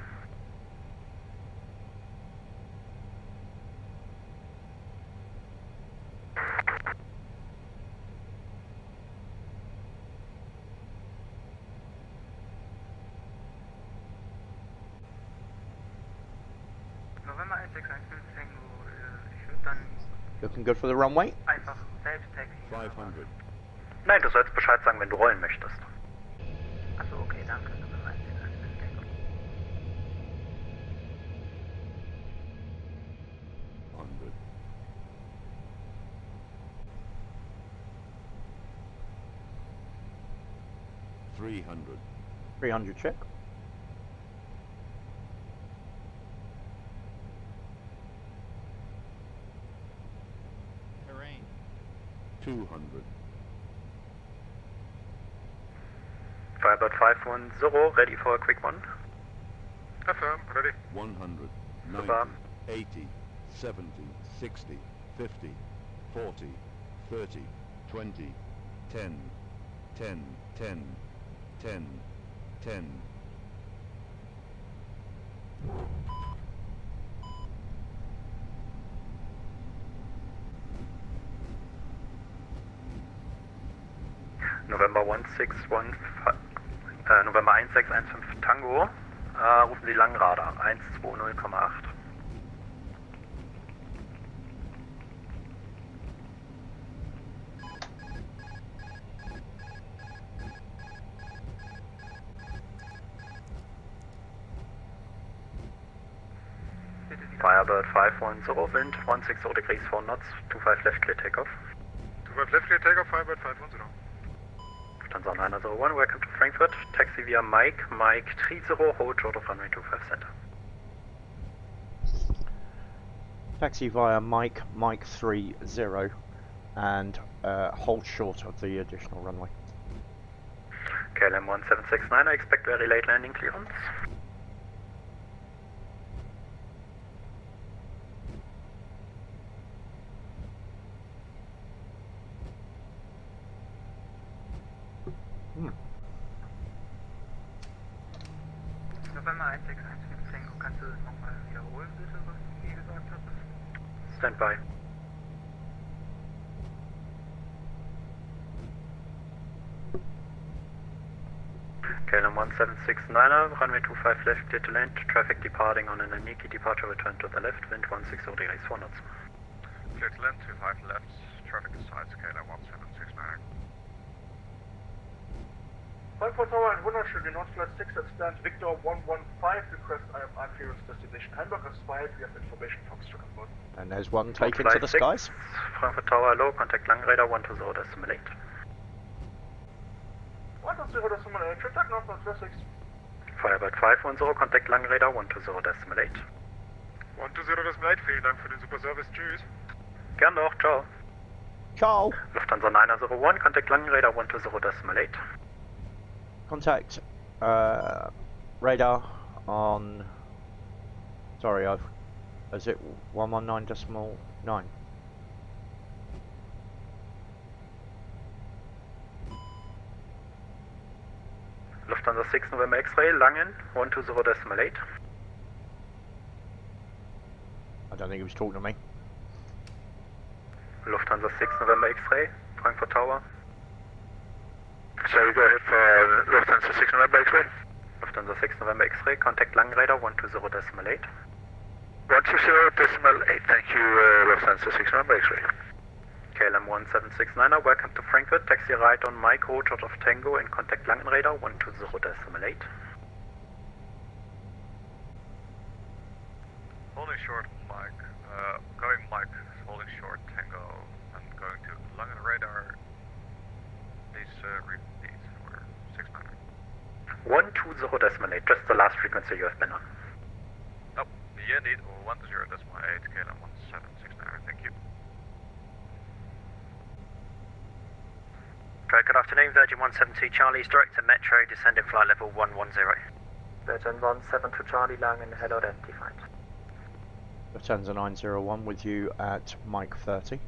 November 1615 Tango, äh, ich würde dann
Looking good for the runway.
einfach selbst Taxi.
500.
Nein, du sollst Bescheid sagen, wenn du rollen möchtest.
Achso, okay, danke. November 1615 Tango.
100. Three hundred.
300 check.
Terrain.
Two hundred.
Firebird 510, ready for a quick one.
Affirm, ready.
100.
Super.
90. 80. 70. 60. 50. 40. 30. 20. 10. 10. 10. 10. 10.
November 161, äh, November 1615 Tango, äh, rufen Sie Langradar 120,8. Firebird 510, wind 160 degrees 4 knots, 25 left clear takeoff.
25 left clear takeoff, Firebird 510.
Lufthansa 901, welcome to Frankfurt. Taxi via Mike, Mike 30, hold short of runway 25 center.
Taxi via Mike, Mike 30, and uh, hold short of the additional runway.
KLM 1769, I expect very late landing clearance.
Hmm.
November 1615 Tango, kannst du das nochmal wiederholen, bitte, was du mir gesagt hast?
Stand by. KLM 1769, runway 25 left, clear to land, traffic departing on an Aneki departure, return to the left, wind 160 degrees 4 knots.
Clear to land, 25 left, traffic aside, KLM 1769.
Frankfurt Tower, ein wunderschön. Die Nordflight 6 at stand Victor 115. Request IMI clearance destination Hamburg has five. We have information Foxtrot on board.
And there's one taken to
Flight
the
six,
skies.
Frankfurt Tower, low, contact Langradar 120 decimal 8.
120 decimal 8. Contact Northwest 6.
Firebird 510, contact Langradar 120 decimal 8.
120 decimal 8, vielen Dank für den super Service, tschüss.
Gern doch, ciao.
Ciao.
Lufthansa 901, contact Langradar 120 decimal 8.
Contact uh, radar on. Sorry, I've. Is it 119 decimal 9?
Lufthansa 6 November X-Ray, Langen 120 decimal 8.
I don't think he was talking to me.
Lufthansa 6 November X-Ray, Frankfurt Tower.
So go ahead for Lufthansa 6 November X-ray.
Lufthansa 6 November X-Ray, contact Langradar 120 decimal 8.
120 decimal 8, thank you, uh, Lufthansa 6 November X-ray.
KLM 1769, welcome to Frankfurt. Taxi right on Mike, short of Tango and contact Langenradar 120 decimal 8.
Holding short, Mike. Uh, going Mike, holding short, Tango, and going to Langen radar. Please uh, repeat. We're 600.
120 decimal 8, just the last frequency you have been on.
Oh, yeah, indeed. 10 decimal 8, KLM 1769. Thank you.
Very good afternoon, Virgin 172 Charlie's direct to Metro, descending flight level 110.
Virgin 172 Charlie Langen, hello identified.
Lufthansa 901 with you at Mike 30.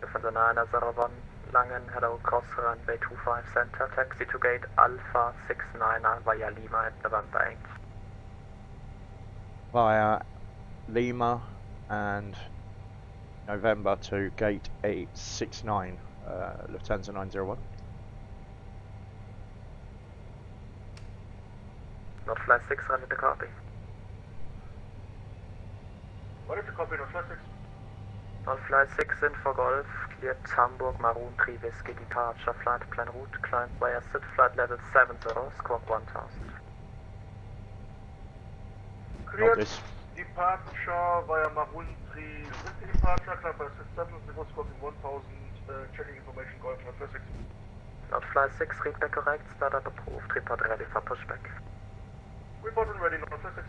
Lufthansa 901 Langen, hello, cross runway 25 center, taxi to gate Alpha 69 via Lima at November 8.
Via Lima and November to gate 869, uh, Lufthansa 901.
Not flight 6, ready to copy.
What is the copy flight 6?
On flight 6 in for Golf, cleared Hamburg Maroon 3 Whiskey departure, flight plan route, climb via SIT flight level 70, squawk 1000.
Not
Cleared departure via Maroon 3 Whiskey departure, climb by 67, zero squawking 1000, uh, checking information, Golf flight 6.
Not flight 6, read back correct, startup approved, report ready for pushback.
Report ready, Golf flight 6.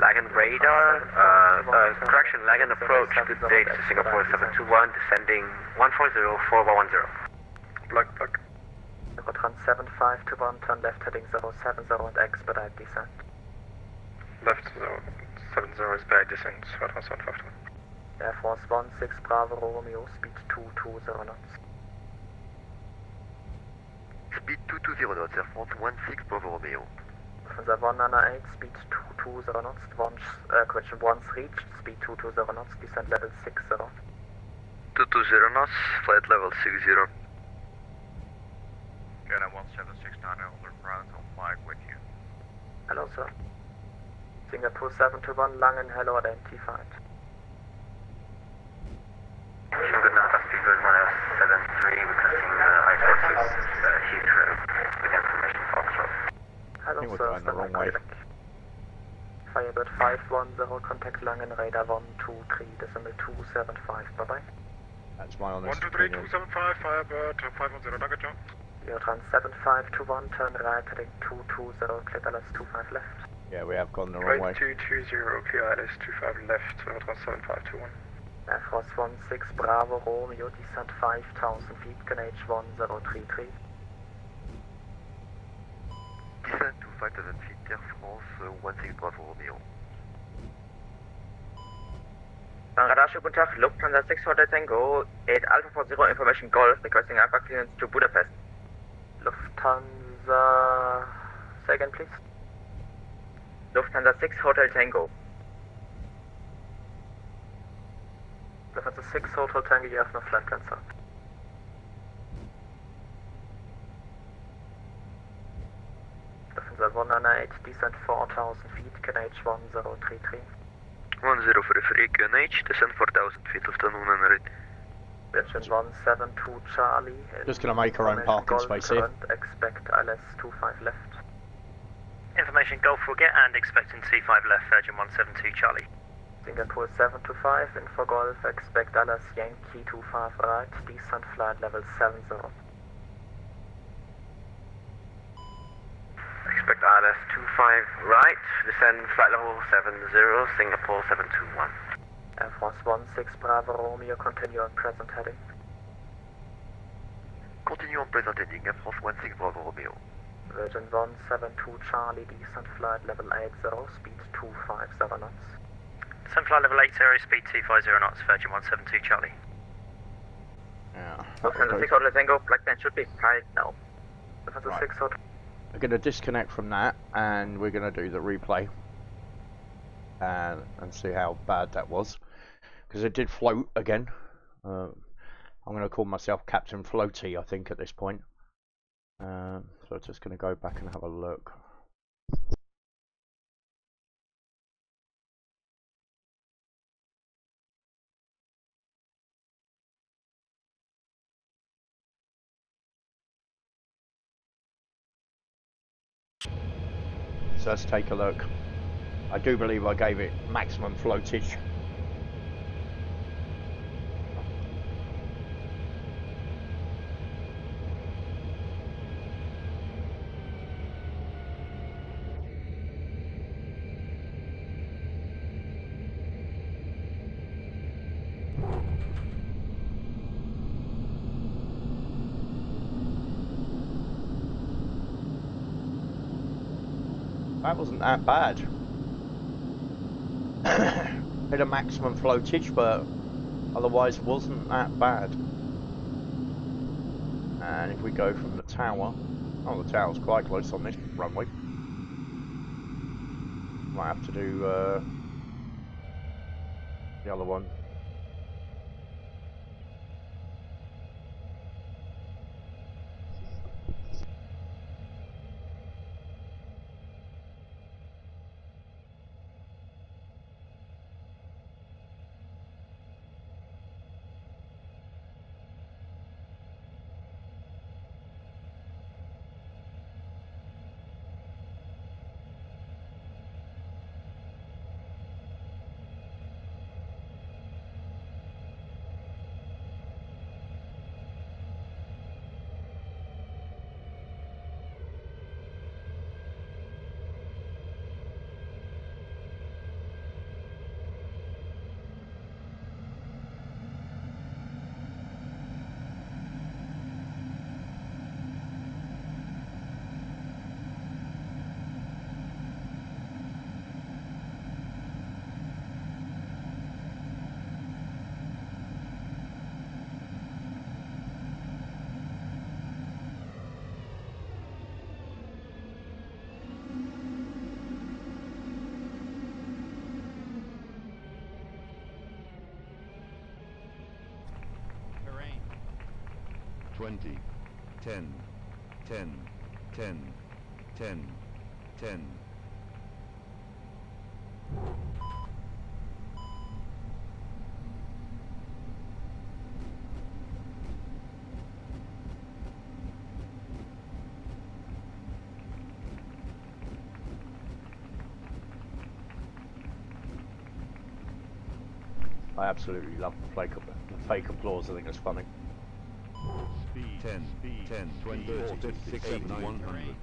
Langen radar, uh, uh, correction, Langen approach, good date to Singapore 721, descending 1404110.
Black, black.
Eurotran 7521, turn left heading 070 and expedite descent.
Left, so 70 is bad descent, 2152.
Air Force One, 6 Bravo Romeo, speed 220 knots.
Speed 220 knots, Air France 16 Bravo Romeo.
Lufthansa 198, speed 220 knots, once, uh, correction, once reached, speed 220 knots, descent level 60.
220 knots, flight level 60.
KLM 1769 on the ground on Mike with you.
Hello, sir. Singapore 721, Langen, hello, identified.
Good night, speedbird 1073, requesting uh, high forces, uh, Heathrow, with information Foxtrot.
Hello,
think we're
sir.
going the wrong way.
Firebird 510, contact Langen, radar 123, decimal 275, bye-bye.
That's my honest
123,
opinion.
275, Firebird, 510, target John.
Eurotran 7521, turn right heading 220, clear LS 25 left.
Yeah, we have gone the wrong way.
Right 220, clear ILS 25 left, Eurotran 7521.
Air Force 16 Bravo Romeo, descent 5000 feet, Canage 1033.
Descent to 5000 feet, Air France uh, 16 Bravo Romeo.
Radar, schönen guten Tag. Lufthansa 6 Hotel Tango, 8 Alpha 40 Information Golf, requesting Alpha clearance to Budapest.
Lufthansa... Say again, please.
Lufthansa 6 Hotel Tango.
Lufthansa 6 Hotel Tango, you have no flight plan, sir. Lufthansa 198, descent 4000 feet, Canage 1033.
1033 QNH, descent 4000 feet, Lufthansa 100.
Virgin 172 Charlie.
Just gonna make our own parking space here.
current, Expect ILS 25 left.
Information Golf will get and expecting T5 left, Virgin 172 Charlie.
Singapore 725, info Golf, expect ILS Yankee 2 5 right, descent flight level 70.
Expect ILS 25 right, descend flight level 70, Singapore 721.
Air France 16 Bravo Romeo, continue on present heading.
Continue on present heading, Air France 16 Bravo Romeo.
Virgin 172 Charlie, descent flight level 80, speed 250 knots.
Descent flight level 80, speed 250 knots, Virgin 172 Charlie.
Yeah.
Lufthansa 6 Hotel Tango, black band should be applied now.
Lufthansa
Right.
6 Hotel.
We're going to disconnect from that and we're going to do the replay and, and see how bad that was because it did float again. Uh, I'm going to call myself Captain Floaty, I think, at this point. Um, so I'm just going to go back and have a look. Let's take a look. I do believe I gave it maximum floatage. That that bad. Hit a maximum floatage, but otherwise wasn't that bad. And if we go from the tower, oh the tower's quite close on this runway. Might have to do uh, the other one.
Terrain.
20, 10, 10, 10, 10, 10.
I absolutely love the fake, applause. I think it's funny.
Speed 10, speed, 10, 20, 40, 50, 80, 100.
Terrain.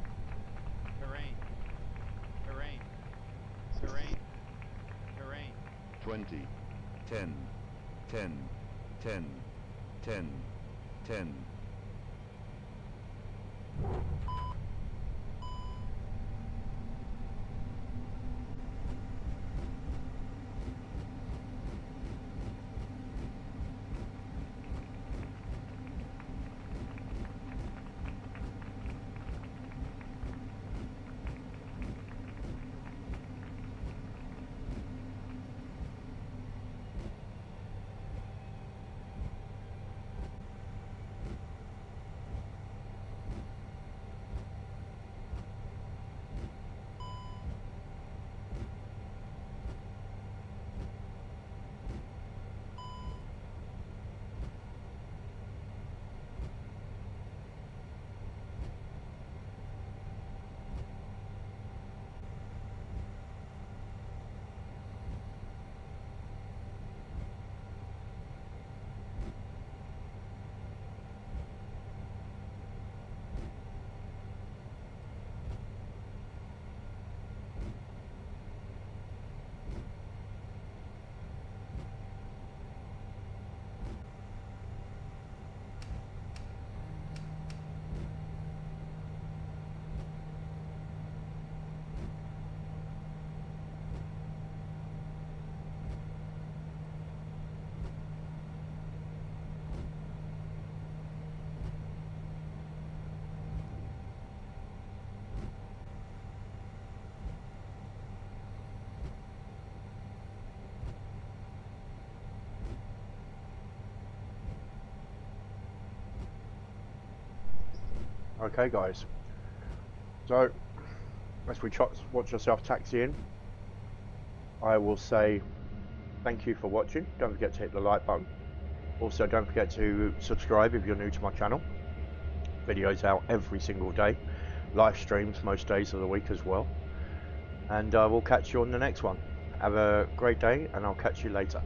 Terrain. Terrain. Terrain.
20, 10, 10, 10, 10, 10.
Okay, guys. So, as we watch yourself taxi in, I will say thank you for watching. Don't forget to hit the like button. Also, don't forget to subscribe if you're new to my channel. Videos out every single day. Live streams most days of the week as well. And uh, we'll catch you on the next one. Have a great day, and I'll catch you later.